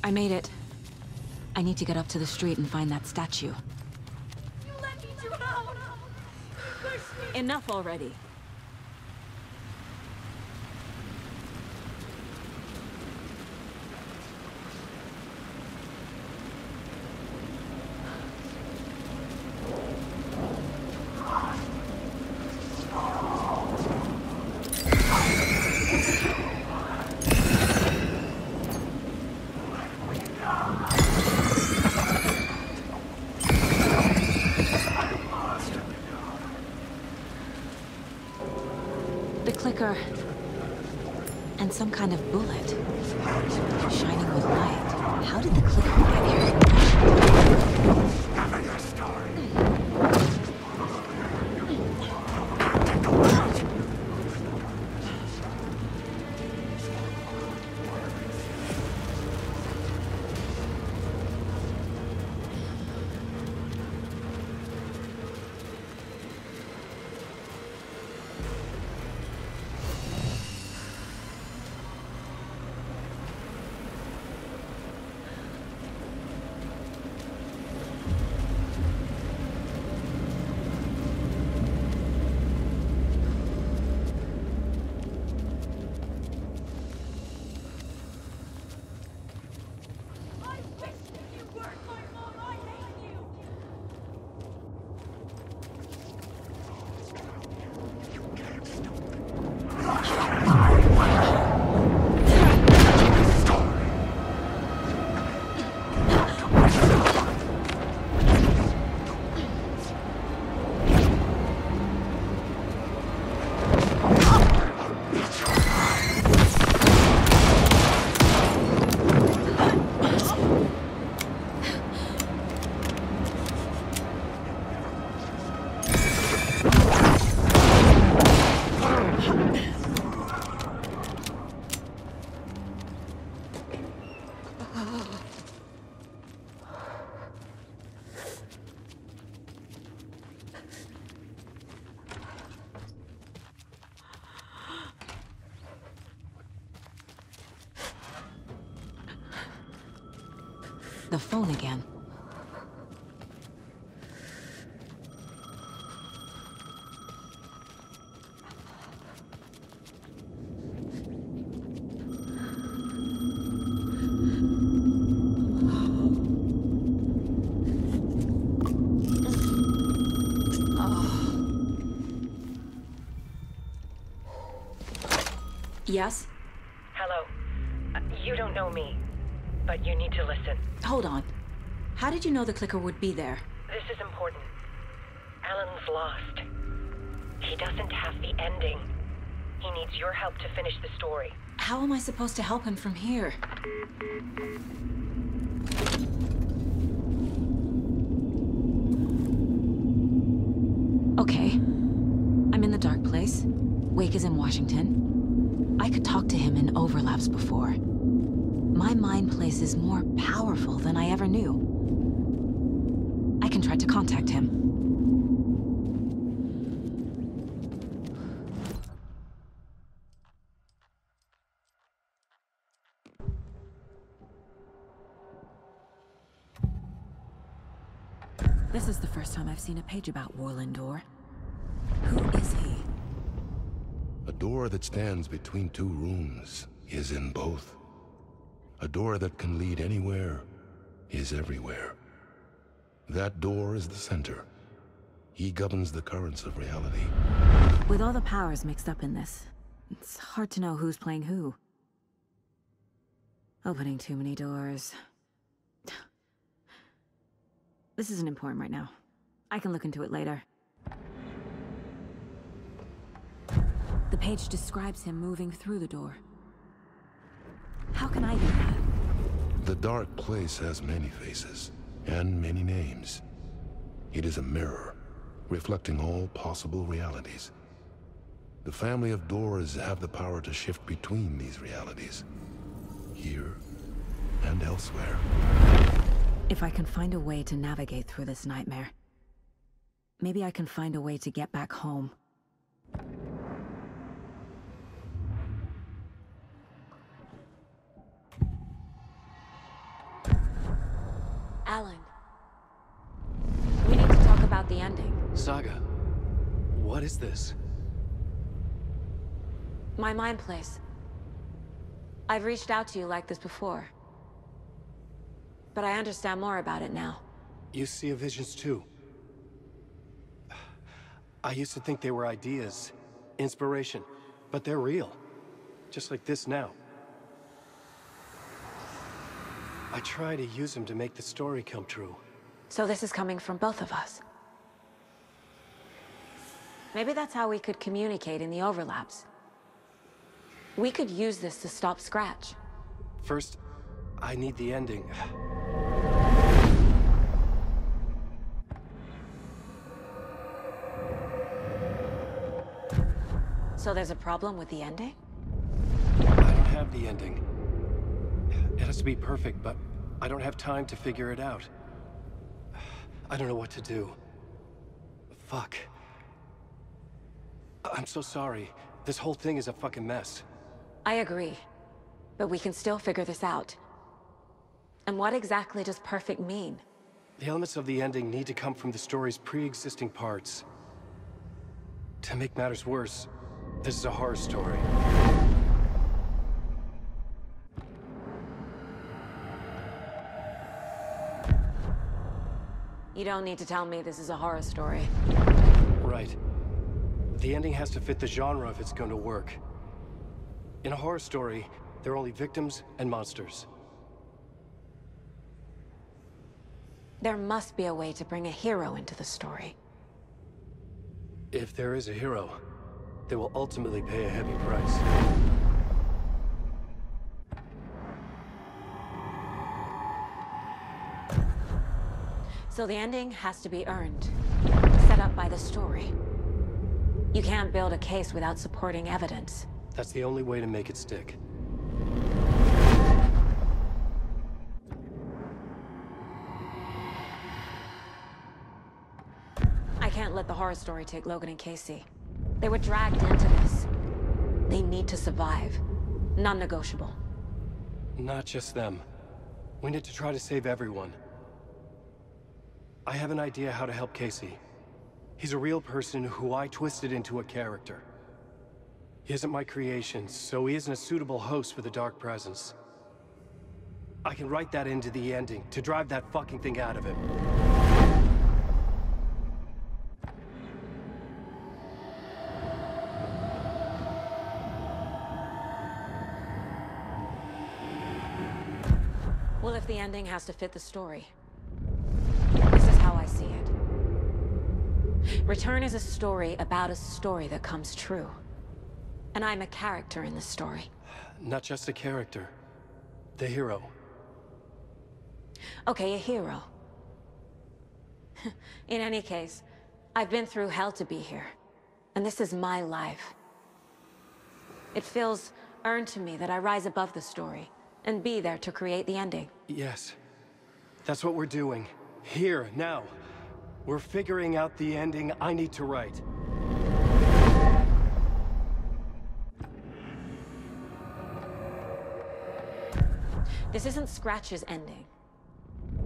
I made it. I need to get up to the street and find that statue. Enough already. Did you know the clicker would be there? This is important. Alan's lost. He doesn't have the ending. He needs your help to finish the story. How am I supposed to help him from here? Okay. I'm in the dark place. Wake is in Washington. I could talk to him in overlaps before. My mind place is more powerful than I ever knew. I can try to contact him. This is the first time I've seen a page about Warlin Door. Who is he? A door that stands between two rooms is in both. A door that can lead anywhere is everywhere. That door is the center. He governs the currents of reality. With all the powers mixed up in this, it's hard to know who's playing who. Opening too many doors. This isn't important right now. I can look into it later. The page describes him moving through the door. How can I do that? The dark place has many faces, and many names. It is a mirror, reflecting all possible realities. The family of Doors have the power to shift between these realities. Here and elsewhere. If I can find a way to navigate through this nightmare, maybe I can find a way to get back home. Alan. We need to talk about the ending. Saga, what is this? My mind place. I've reached out to you like this before. But I understand more about it now. You see visions too. I used to think they were ideas, inspiration, but they're real. Just like this now. I try to use them to make the story come true. So this is coming from both of us. Maybe that's how we could communicate in the overlaps. We could use this to stop Scratch. First, I need the ending. So there's a problem with the ending? I don't have the ending. It has to be perfect, but I don't have time to figure it out. <sighs> I don't know what to do. Fuck. I'm so sorry. This whole thing is a fucking mess. I agree. But we can still figure this out. And what exactly does perfect mean? The elements of the ending need to come from the story's pre-existing parts. To make matters worse, this is a horror story. You don't need to tell me this is a horror story. Right. The ending has to fit the genre if it's going to work. In a horror story, there are only victims and monsters. There must be a way to bring a hero into the story. If there is a hero, they will ultimately pay a heavy price. So the ending has to be earned. Set up by the story. You can't build a case without supporting evidence. That's the only way to make it stick. I can't let the horror story take Logan and Casey. They were dragged into this. They need to survive. Non-negotiable. Not just them. We need to try to save everyone. I have an idea how to help Casey. He's a real person who I twisted into a character. He isn't my creation, so he isn't a suitable host for the Dark Presence. I can write that into the ending to drive that fucking thing out of him. Well, if the ending has to fit the story, Return is a story about a story that comes true. And I'm a character in the story. Not just a character. The hero. Okay, a hero. <laughs> in any case, I've been through hell to be here. And this is my life. It feels earned to me that I rise above the story and be there to create the ending. Yes. That's what we're doing. Here, now. We're figuring out the ending I need to write. This isn't Scratch's ending.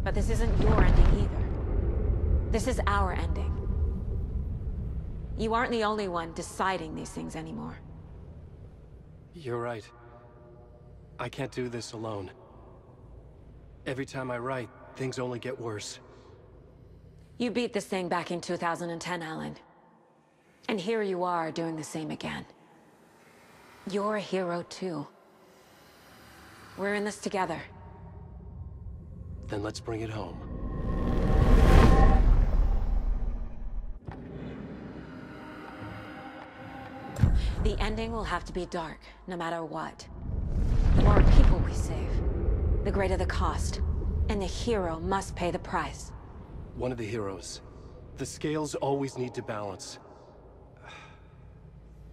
But this isn't your ending either. This is our ending. You aren't the only one deciding these things anymore. You're right. I can't do this alone. Every time I write, things only get worse. You beat this thing back in 2010, Alan. And here you are doing the same again. You're a hero too. We're in this together. Then let's bring it home. The ending will have to be dark, no matter what. The more people we save, the greater the cost. And the hero must pay the price. One of the heroes. The scales always need to balance. <sighs>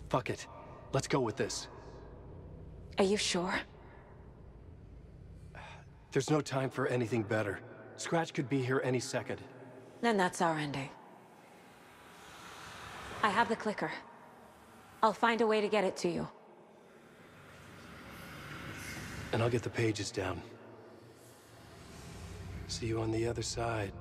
Fuck it. Let's go with this. Are you sure? <sighs> There's no time for anything better. Scratch could be here any second. Then that's our ending. I have the clicker. I'll find a way to get it to you. And I'll get the pages down. See you on the other side.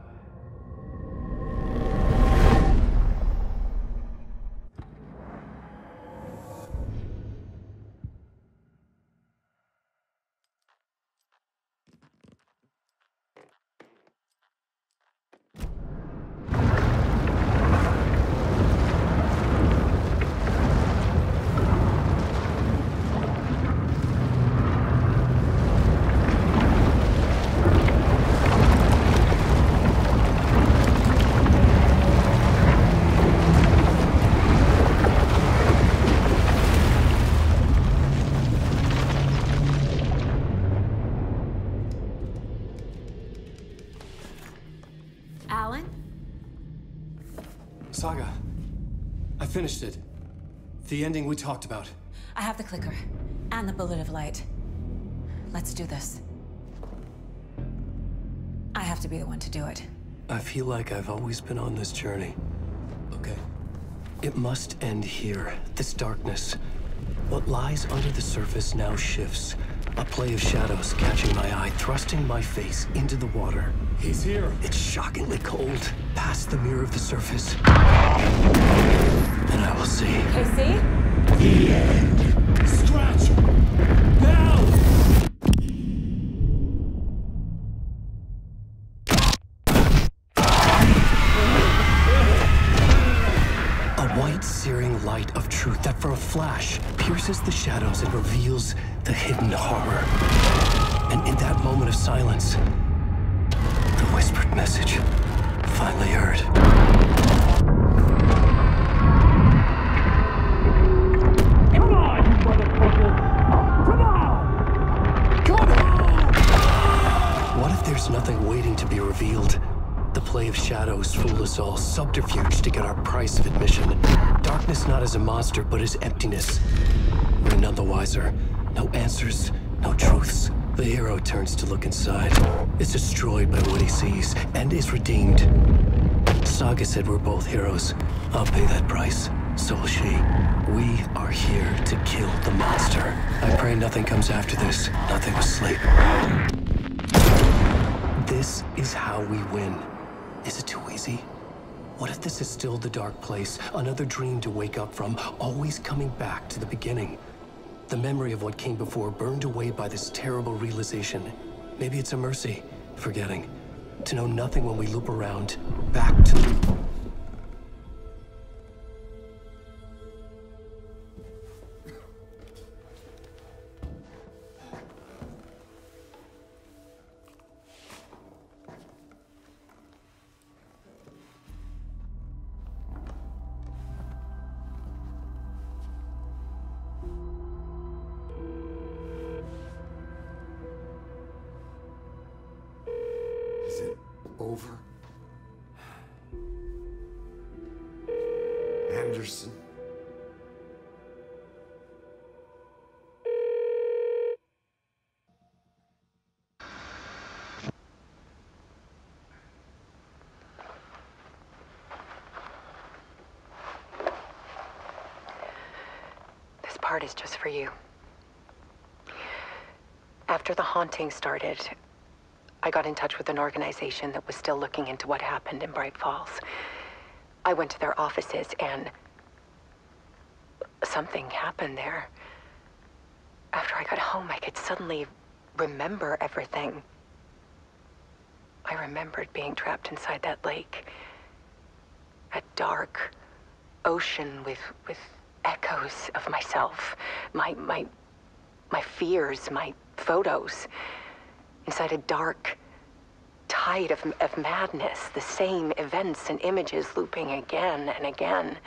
Finished it. The ending we talked about. I have the clicker. And the bullet of light. Let's do this. I have to be the one to do it. I feel like I've always been on this journey. Okay. It must end here, this darkness. What lies under the surface now shifts. A play of shadows catching my eye, thrusting my face into the water. He's here. It's shockingly cold, past the mirror of the surface. And I will see. Casey? The end. Scratch! Now! A white, searing light of truth that for a flash pierces the shadows and reveals the hidden horror. And in that moment of silence, the whispered message finally heard. Subterfuge to get our price of admission. Darkness not as a monster, but as emptiness. We're none the wiser. No answers, no truths. The hero turns to look inside. Is destroyed by what he sees, and is redeemed. Saga said we're both heroes. I'll pay that price. So will she. We are here to kill the monster. I pray nothing comes after this. Nothing but sleep. This is how we win. Is it too easy? What if this is still the dark place? Another dream to wake up from, always coming back to the beginning. The memory of what came before burned away by this terrible realization. Maybe it's a mercy, forgetting. To know nothing when we loop around, back to... over. Anderson. This part is just for you. After the haunting started, I got in touch with an organization that was still looking into what happened in Bright Falls. I went to their offices and something happened there. After I got home, I could suddenly remember everything. I remembered being trapped inside that lake. A dark ocean with, with echoes of myself. My, my, my fears, my photos. Inside a dark tide of, of madness. The same events and images looping again and again.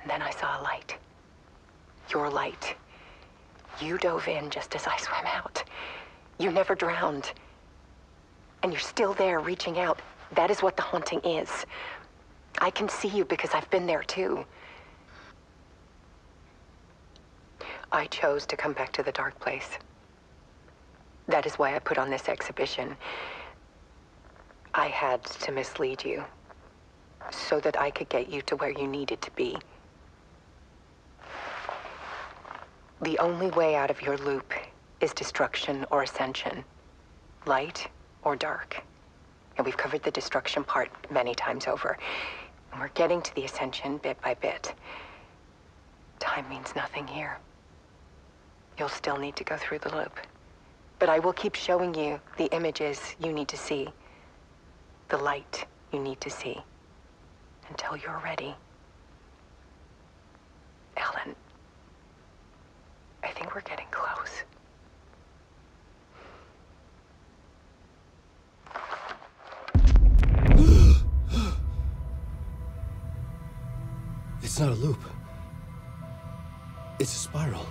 And then I saw a light. Your light. You dove in just as I swam out. You never drowned. And you're still there reaching out. That is what the haunting is. I can see you because I've been there too. I chose to come back to the dark place. That is why I put on this exhibition. I had to mislead you. So that I could get you to where you needed to be. The only way out of your loop is destruction or ascension. Light or dark. And we've covered the destruction part many times over. And we're getting to the ascension bit by bit. Time means nothing here. You'll still need to go through the loop. But I will keep showing you the images you need to see. The light you need to see. Until you're ready. Ellen, I think we're getting close. <gasps> It's not a loop. It's a spiral.